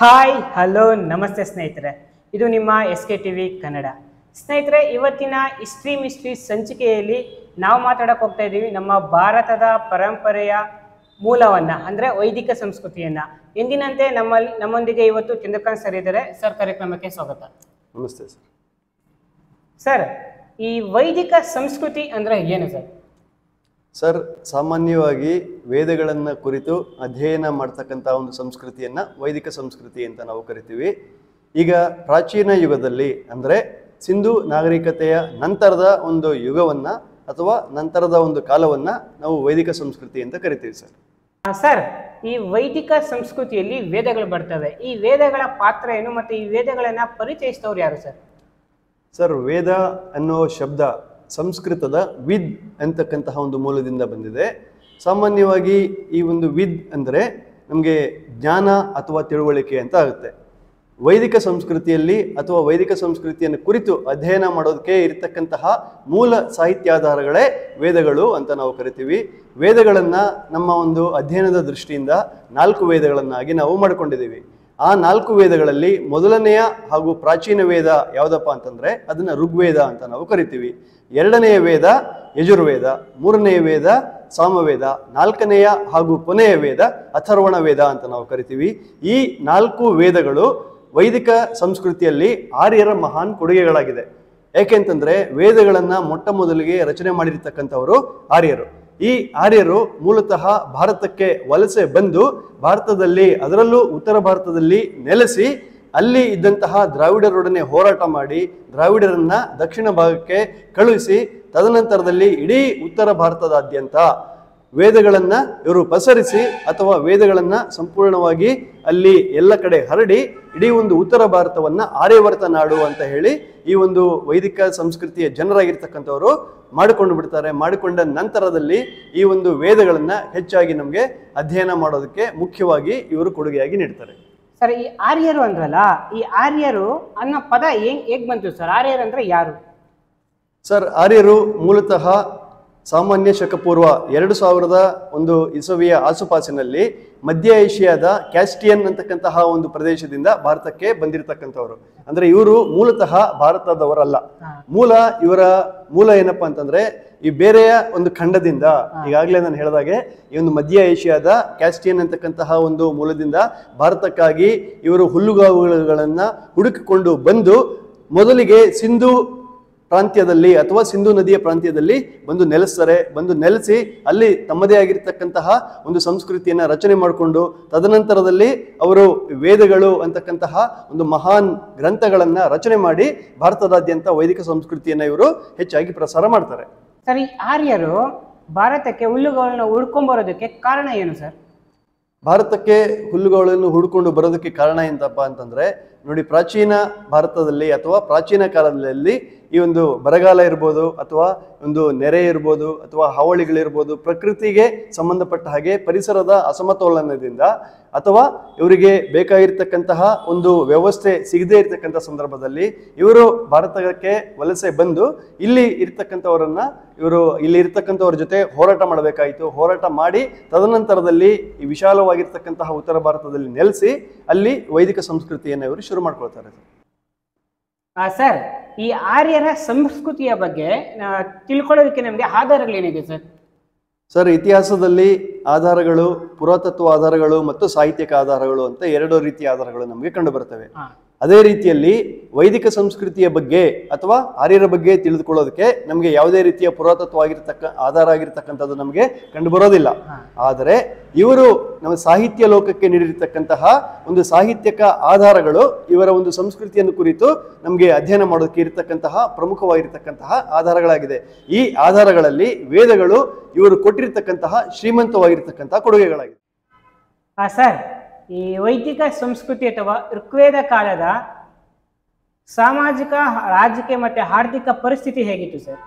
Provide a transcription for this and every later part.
Hi hello ನಮಸ್ತೆ ಸ್ನೇಹಿತರೆ. ಇದು ನಿಮ್ಮ S K T V Kannada. ಸ್ನೇಹಿತರೆ ಇವತ್ತಿನ ಹಿಸ್ಟ್ರಿ ಮಿಸ್ಟ್ರಿ ಸಂಚಿಕೆಯಲ್ಲಿ ನಾವು ಮಾತಾಡಕ್ಕೆ ಹೋಗ್ತಾ ಇದ್ದೀವಿ ನಮ್ಮ ಭಾರತದ ಪರಂಪರೆಯ ಮೂಲವನ್ನು ಅಂದರೆ ವೈದಿಕ ಸಂಸ್ಕೃತಿಯನ್ನು. ಎಂದಿನಂತೆ ನಮ್ಮಲ್ಲಿ ನಮ್ಮೊಂದಿಗೆ ಇವತ್ತು ಚಂದ್ರಕಾಂತ್ ಸರ್ ಇದ್ದಾರೆ. ಸರ್ ಕಾರ್ಯಕ್ರಮಕ್ಕೆ ಸ್ವಾಗತ. ನಮಸ್ತೆ ಸರ್ ಸರ್ ಈ ವೈದಿಕ ಸಂಸ್ಕೃತಿ ಅಂದರೆ ಏನು ಸರ್ ಸರ್ ಸಾಮಾನ್ಯವಾಗಿ ವೇದಗಳನ್ನು ಕುರಿತು ಅಧ್ಯಯನ ಮಾಡ್ತಕ್ಕಂಥ ಒಂದು ಸಂಸ್ಕೃತಿಯನ್ನು ವೈದಿಕ ಸಂಸ್ಕೃತಿ ಅಂತ ನಾವು ಕರಿತೀವಿ. ಈಗ ಪ್ರಾಚೀನ ಯುಗದಲ್ಲಿ ಅಂದರೆ ಸಿಂಧು ನಾಗರಿಕತೆಯ ನಂತರದ ಒಂದು ಯುಗವನ್ನು ಅಥವಾ ನಂತರದ ಒಂದು ಕಾಲವನ್ನು ನಾವು ವೈದಿಕ ಸಂಸ್ಕೃತಿ ಅಂತ ಕರಿತೀವಿ ಸರ್. ಸರ್ ಈ ವೈದಿಕ ಸಂಸ್ಕೃತಿಯಲ್ಲಿ ವೇದಗಳು ಬರ್ತವೆ. ಈ ವೇದಗಳ ಪಾತ್ರ ಏನು ಮತ್ತು ಈ ವೇದಗಳನ್ನ ಪರಿಚಯಿಸಿದವ್ರು ಯಾರು ಸರ್? ಸರ್ ವೇದ ಅನ್ನೋ ಶಬ್ದ ಸಂಸ್ಕೃತದ ವಿದ್ ಅಂತಕ್ಕಂತಹ ಒಂದು ಮೂಲದಿಂದ ಬಂದಿದೆ. ಸಾಮಾನ್ಯವಾಗಿ ಈ ಒಂದು ವಿದ್ ಅಂದರೆ ನಮಗೆ ಜ್ಞಾನ ಅಥವಾ ತಿಳುವಳಿಕೆ ಅಂತ ಆಗುತ್ತೆ. ವೈದಿಕ ಸಂಸ್ಕೃತಿಯಲ್ಲಿ ಅಥವಾ ವೈದಿಕ ಸಂಸ್ಕೃತಿಯನ್ನು ಕುರಿತು ಅಧ್ಯಯನ ಮಾಡೋದಕ್ಕೆ ಇರತಕ್ಕಂತಹ ಮೂಲ ಸಾಹಿತ್ಯಾಧಾರಗಳೇ ವೇದಗಳು ಅಂತ ನಾವು ಕರಿತೀವಿ. ವೇದಗಳನ್ನು ನಮ್ಮ ಒಂದು ಅಧ್ಯಯನದ ದೃಷ್ಟಿಯಿಂದ ನಾಲ್ಕು ವೇದಗಳನ್ನಾಗಿ ನಾವು ಮಾಡ್ಕೊಂಡಿದ್ದೀವಿ. ಆ ನಾಲ್ಕು ವೇದಗಳಲ್ಲಿ ಮೊದಲನೆಯ ಹಾಗೂ ಪ್ರಾಚೀನ ವೇದ ಯಾವುದಪ್ಪ ಅಂತಂದ್ರೆ ಅದನ್ನ ಋಗ್ವೇದ ಅಂತ ನಾವು ಕರಿತೀವಿ. ಎರಡನೆಯ ವೇದ ಯಜುರ್ವೇದ, ಮೂರನೆಯ ವೇದ ಸಾಮವೇದ, ನಾಲ್ಕನೆಯ ಹಾಗೂ ಕೊನೆಯ ವೇದ ಅಥರ್ವಣ ವೇದ ಅಂತ ನಾವು ಕರಿತೀವಿ. ಈ ನಾಲ್ಕು ವೇದಗಳು ವೈದಿಕ ಸಂಸ್ಕೃತಿಯಲ್ಲಿ ಆರ್ಯರ ಮಹಾನ್ ಕೊಡುಗೆಗಳಾಗಿದೆ. ಏಕೆಂತಂದ್ರೆ ವೇದಗಳನ್ನ ಮೊಟ್ಟ ಮೊದಲಿಗೆ ರಚನೆ ಮಾಡಿರ್ತಕ್ಕಂಥವರು ಆರ್ಯರು. ಈ ಆರ್ಯರು ಮೂಲತಃ ಭಾರತಕ್ಕೆ ವಲಸೆ ಬಂದು ಭಾರತದಲ್ಲಿ, ಅದರಲ್ಲೂ ಉತ್ತರ ಭಾರತದಲ್ಲಿ ನೆಲೆಸಿ, ಅಲ್ಲಿ ಇದ್ದಂತಹ ದ್ರಾವಿಡರೊಡನೆ ಹೋರಾಟ ಮಾಡಿ, ದ್ರಾವಿಡರನ್ನ ದಕ್ಷಿಣ ಭಾಗಕ್ಕೆ ಕಳುಹಿಸಿ, ತದನಂತರದಲ್ಲಿ ಇಡೀ ಉತ್ತರ ಭಾರತದಾದ್ಯಂತ ವೇದಗಳನ್ನ ಇವರು ಪಸರಿಸಿ ಅಥವಾ ವೇದಗಳನ್ನು ಸಂಪೂರ್ಣವಾಗಿ ಅಲ್ಲಿ ಎಲ್ಲ ಕಡೆ ಹರಡಿ ಇಡೀ ಒಂದು ಉತ್ತರ ಭಾರತವನ್ನ ಆರ್ಯವರ್ತ ನಾಡು ಅಂತ ಹೇಳಿ ಈ ಒಂದು ವೈದಿಕ ಸಂಸ್ಕೃತಿಯ ಜನರಾಗಿರ್ತಕ್ಕಂಥವರು ಮಾಡಿಕೊಂಡು ಬಿಡ್ತಾರೆ. ಮಾಡಿಕೊಂಡ ನಂತರದಲ್ಲಿ ಈ ಒಂದು ವೇದಗಳನ್ನು ಹೆಚ್ಚಾಗಿ ನಮಗೆ ಅಧ್ಯಯನ ಮಾಡೋದಕ್ಕೆ ಮುಖ್ಯವಾಗಿ ಇವರು ಕೊಡುಗೆಯಾಗಿ ನೀಡ್ತಾರೆ. ಸರ್ ಈ ಆರ್ಯರು ಅಂದ್ರಲ್ಲ ಈ ಆರ್ಯರು ಅನ್ನೋ ಪದ ಹೆಂಗ್ ಹೇಗ್ ಬಂತು ಸರ್? ಆರ್ಯರು ಅಂದ್ರೆ ಯಾರು? ಸರ್ ಆರ್ಯರು ಮೂಲತಃ ಸಾಮಾನ್ಯ ಶಕಪೂರ್ವ ಎರಡು ಸಾವಿರದ ಒಂದು ಇಸವಿಯ ಆಸುಪಾಸಿನಲ್ಲಿ ಮಧ್ಯ ಏಷ್ಯಾದ ಕ್ಯಾಸ್ಟಿಯನ್ ಅಂತಕ್ಕಂತಹ ಒಂದು ಪ್ರದೇಶದಿಂದ ಭಾರತಕ್ಕೆ ಬಂದಿರತಕ್ಕಂಥವ್ರು. ಅಂದ್ರೆ ಇವರು ಮೂಲತಃ ಭಾರತದವರಲ್ಲ. ಮೂಲ ಇವರ ಮೂಲ ಏನಪ್ಪಾ ಅಂತಂದ್ರೆ ಈ ಬೇರೆಯ ಒಂದು ಖಂಡದಿಂದ ಈಗಾಗಲೇ ನಾನು ಹೇಳಿದಾಗೆ ಈ ಒಂದು ಮಧ್ಯ ಏಷ್ಯಾದ ಕ್ಯಾಸ್ಟಿಯನ್ ಅಂತಕ್ಕಂತಹ ಒಂದು ಮೂಲದಿಂದ ಭಾರತಕ್ಕಾಗಿ ಇವರು ಹುಲ್ಲುಗಾವುಗಳನ್ನ ಹುಡುಕಿಕೊಂಡು ಬಂದು ಮೊದಲಿಗೆ ಸಿಂಧು ಪ್ರಾಂತ್ಯದಲ್ಲಿ ಅಥವಾ ಸಿಂಧು ನದಿಯ ಪ್ರಾಂತ್ಯದಲ್ಲಿ ಬಂದು ನೆಲೆಸ್ತಾರೆ ಬಂದು ನೆಲೆಸಿ ಅಲ್ಲಿ ತಮ್ಮದೇ ಆಗಿರ್ತಕ್ಕಂತಹ ಒಂದು ಸಂಸ್ಕೃತಿಯನ್ನ ರಚನೆ ಮಾಡಿಕೊಂಡು ತದನಂತರದಲ್ಲಿ ಅವರು ವೇದಗಳು ಅಂತಕ್ಕಂತಹ ಒಂದು ಮಹಾನ್ ಗ್ರಂಥಗಳನ್ನ ರಚನೆ ಮಾಡಿ ಭಾರತದಾದ್ಯಂತ ವೈದಿಕ ಸಂಸ್ಕೃತಿಯನ್ನ ಇವರು ಹೆಚ್ಚಾಗಿ ಪ್ರಸಾರ ಮಾಡ್ತಾರೆ. ಸರ್ ಈ ಆರ್ಯರು ಭಾರತಕ್ಕೆ ಹುಲ್ಲುಗಳನ್ನು ಹುಡ್ಕೊಂಬರೋದಕ್ಕೆ ಕಾರಣ ಏನು ಸರ್? ಭಾರತಕ್ಕೆ ಹುಲ್ಲುಗಳನ್ನು ಹುಡ್ಕೊಂಡು ಬರೋದಕ್ಕೆ ಕಾರಣ ಎಂತಪ್ಪ ಅಂತಂದ್ರೆ ನೋಡಿ, ಪ್ರಾಚೀನ ಭಾರತದಲ್ಲಿ ಅಥವಾ ಪ್ರಾಚೀನ ಕಾಲದಲ್ಲಿ ಈ ಒಂದು ಬರಗಾಲ ಇರ್ಬೋದು ಅಥವಾ ಒಂದು ನೆರೆ ಇರ್ಬೋದು ಅಥವಾ ಹಾವಳಿಗಳಿರ್ಬೋದು ಪ್ರಕೃತಿಗೆ ಸಂಬಂಧಪಟ್ಟ ಹಾಗೆ ಪರಿಸರದ ಅಸಮತೋಲನದಿಂದ ಅಥವಾ ಇವರಿಗೆ ಬೇಕಾಗಿರ್ತಕ್ಕಂತಹ ಒಂದು ವ್ಯವಸ್ಥೆ ಸಿಗದೇ ಇರತಕ್ಕಂಥ ಸಂದರ್ಭದಲ್ಲಿ ಇವರು ಭಾರತಕ್ಕೆ ವಲಸೆ ಬಂದು ಇಲ್ಲಿ ಇರ್ತಕ್ಕಂಥವರನ್ನ ಇವರು ಇಲ್ಲಿ ಇರ್ತಕ್ಕಂಥವ್ರ ಜೊತೆ ಹೋರಾಟ ಮಾಡಬೇಕಾಯಿತು. ಹೋರಾಟ ಮಾಡಿ ತದನಂತರದಲ್ಲಿ ಈ ವಿಶಾಲವಾಗಿರ್ತಕ್ಕಂತಹ ಉತ್ತರ ಭಾರತದಲ್ಲಿ ನೆಲೆಸಿ ಅಲ್ಲಿ ವೈದಿಕ ಸಂಸ್ಕೃತಿಯನ್ನು ಇವರು ಶುರು ಮಾಡ್ಕೊಳ್ತಾರೆ ಆ, ಸರ್ ಈ ಆರ್ಯರ ಸಂಸ್ಕೃತಿಯ ಬಗ್ಗೆ ತಿಳ್ಕೊಳ್ಳೋದಕ್ಕೆ ನಮಗೆ ಆಧಾರಗಳೇನಿದೆ ಸರ್? ಸರ್ ಇತಿಹಾಸದಲ್ಲಿ ಆಧಾರಗಳು ಪುರಾತತ್ವ ಆಧಾರಗಳು ಮತ್ತು ಸಾಹಿತ್ಯಕ ಆಧಾರಗಳು ಅಂತ ಎರಡು ರೀತಿಯ ಆಧಾರಗಳು ನಮಗೆ ಕಂಡು ಬರ್ತವೆ. ಅದೇ ರೀತಿಯಲ್ಲಿ ವೈದಿಕ ಸಂಸ್ಕೃತಿಯ ಬಗ್ಗೆ ಅಥವಾ ಆರ್ಯರ ಬಗ್ಗೆ ತಿಳಿದುಕೊಳ್ಳೋದಕ್ಕೆ ನಮಗೆ ಯಾವುದೇ ರೀತಿಯ ಪುರಾತತ್ವ ಆಗಿರ್ತಕ್ಕ ಆಧಾರ ಆಗಿರ್ತಕ್ಕಂಥದ್ದು ನಮಗೆ ಕಂಡು ಬರೋದಿಲ್ಲ. ಆದರೆ ಇವರು ನಮ್ಮ ಸಾಹಿತ್ಯ ಲೋಕಕ್ಕೆ ನೀಡಿರ್ತಕ್ಕಂತಹ ಒಂದು ಸಾಹಿತ್ಯಕ ಆಧಾರಗಳು ಇವರ ಒಂದು ಸಂಸ್ಕೃತಿಯನ್ನು ಕುರಿತು ನಮಗೆ ಅಧ್ಯಯನ ಮಾಡೋದಕ್ಕೆ ಇರತಕ್ಕಂತಹ ಪ್ರಮುಖವಾಗಿರತಕ್ಕಂತಹ ಆಧಾರಗಳಾಗಿದೆ. ಈ ಆಧಾರಗಳಲ್ಲಿ ವೇದಗಳು ಇವರು ಕೊಟ್ಟಿರ್ತಕ್ಕಂತಹ ಶ್ರೀಮಂತವಾಗಿರ್ತಕ್ಕಂತಹ ಕೊಡುಗೆಗಳಾಗಿದೆ ಸರ್ ಈ ವೈದಿಕ ಸಂಸ್ಕೃತಿ ಅಥವಾ ಋಗ್ವೇದ ಕಾಲದ ಸಾಮಾಜಿಕ, ರಾಜಕೀಯ ಮತ್ತು ಆರ್ಥಿಕ ಪರಿಸ್ಥಿತಿ ಹೇಗಿತ್ತು ಸರ್,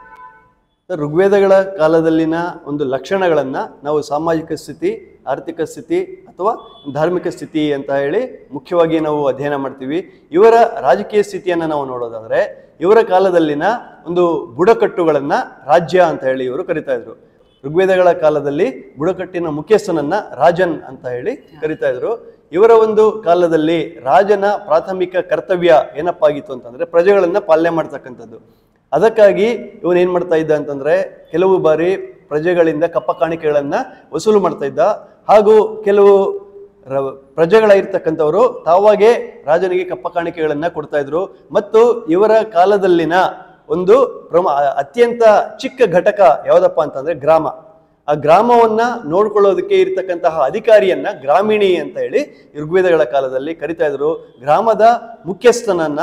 ಋಗ್ವೇದಗಳ ಕಾಲದಲ್ಲಿನ ಒಂದು ಲಕ್ಷಣಗಳನ್ನು ನಾವು ಸಾಮಾಜಿಕ ಸ್ಥಿತಿ, ಆರ್ಥಿಕ ಸ್ಥಿತಿ ಅಥವಾ ಧಾರ್ಮಿಕ ಸ್ಥಿತಿ ಅಂತ ಹೇಳಿ ಮುಖ್ಯವಾಗಿ ನಾವು ಅಧ್ಯಯನ ಮಾಡ್ತೀವಿ. ಇವರ ರಾಜಕೀಯ ಸ್ಥಿತಿಯನ್ನು ನಾವು ನೋಡೋದಾದ್ರೆ, ಇವರ ಕಾಲದಲ್ಲಿನ ಒಂದು ಬುಡಕಟ್ಟುಗಳನ್ನು ರಾಜ್ಯ ಅಂತ ಹೇಳಿ ಇವರು ಕರಿತಾ ಇದ್ರು. ಋಗ್ವೇದಗಳ ಕಾಲದಲ್ಲಿ ಬುಡಕಟ್ಟಿನ ಮುಖ್ಯಸ್ಥನನ್ನ ರಾಜನ್ ಅಂತ ಹೇಳಿ ಕರಿತಾ ಇದ್ರು. ಇವರ ಒಂದು ಕಾಲದಲ್ಲಿ ರಾಜನ ಪ್ರಾಥಮಿಕ ಕರ್ತವ್ಯ ಏನಪ್ಪ ಆಗಿತ್ತು ಅಂತಂದ್ರೆ ಪ್ರಜೆಗಳನ್ನ ಪಾಲನೆ ಮಾಡ್ತಕ್ಕಂಥದ್ದು. ಅದಕ್ಕಾಗಿ ಇವನು ಏನ್ ಮಾಡ್ತಾ ಇದ್ದ ಅಂತಂದ್ರೆ ಕೆಲವು ಬಾರಿ ಪ್ರಜೆಗಳಿಂದ ಕಪ್ಪ ಕಾಣಿಕೆಗಳನ್ನ ವಸೂಲು ಮಾಡ್ತಾ ಇದ್ದ. ಹಾಗೂ ಕೆಲವು ಪ್ರಜೆಗಳಾಗಿರ್ತಕ್ಕಂಥವರು ತಾವಾಗೇ ರಾಜನಿಗೆ ಕಪ್ಪ ಕಾಣಿಕೆಗಳನ್ನ ಕೊಡ್ತಾ ಇದ್ರು. ಮತ್ತು ಇವರ ಕಾಲದಲ್ಲಿನ ಒಂದು ಪ್ರಮ ಅತ್ಯಂತ ಚಿಕ್ಕ ಘಟಕ ಯಾವುದಪ್ಪ ಅಂತಂದ್ರೆ ಗ್ರಾಮ. ಆ ಗ್ರಾಮವನ್ನ ನೋಡ್ಕೊಳ್ಳೋದಕ್ಕೆ ಇರ್ತಕ್ಕಂತಹ ಅಧಿಕಾರಿಯನ್ನ ಗ್ರಾಮೀಣಿ ಅಂತ ಹೇಳಿ ಋಗ್ವೇದಗಳ ಕಾಲದಲ್ಲಿ ಕರಿತಾ ಇದ್ರು. ಗ್ರಾಮದ ಮುಖ್ಯಸ್ಥನನ್ನ,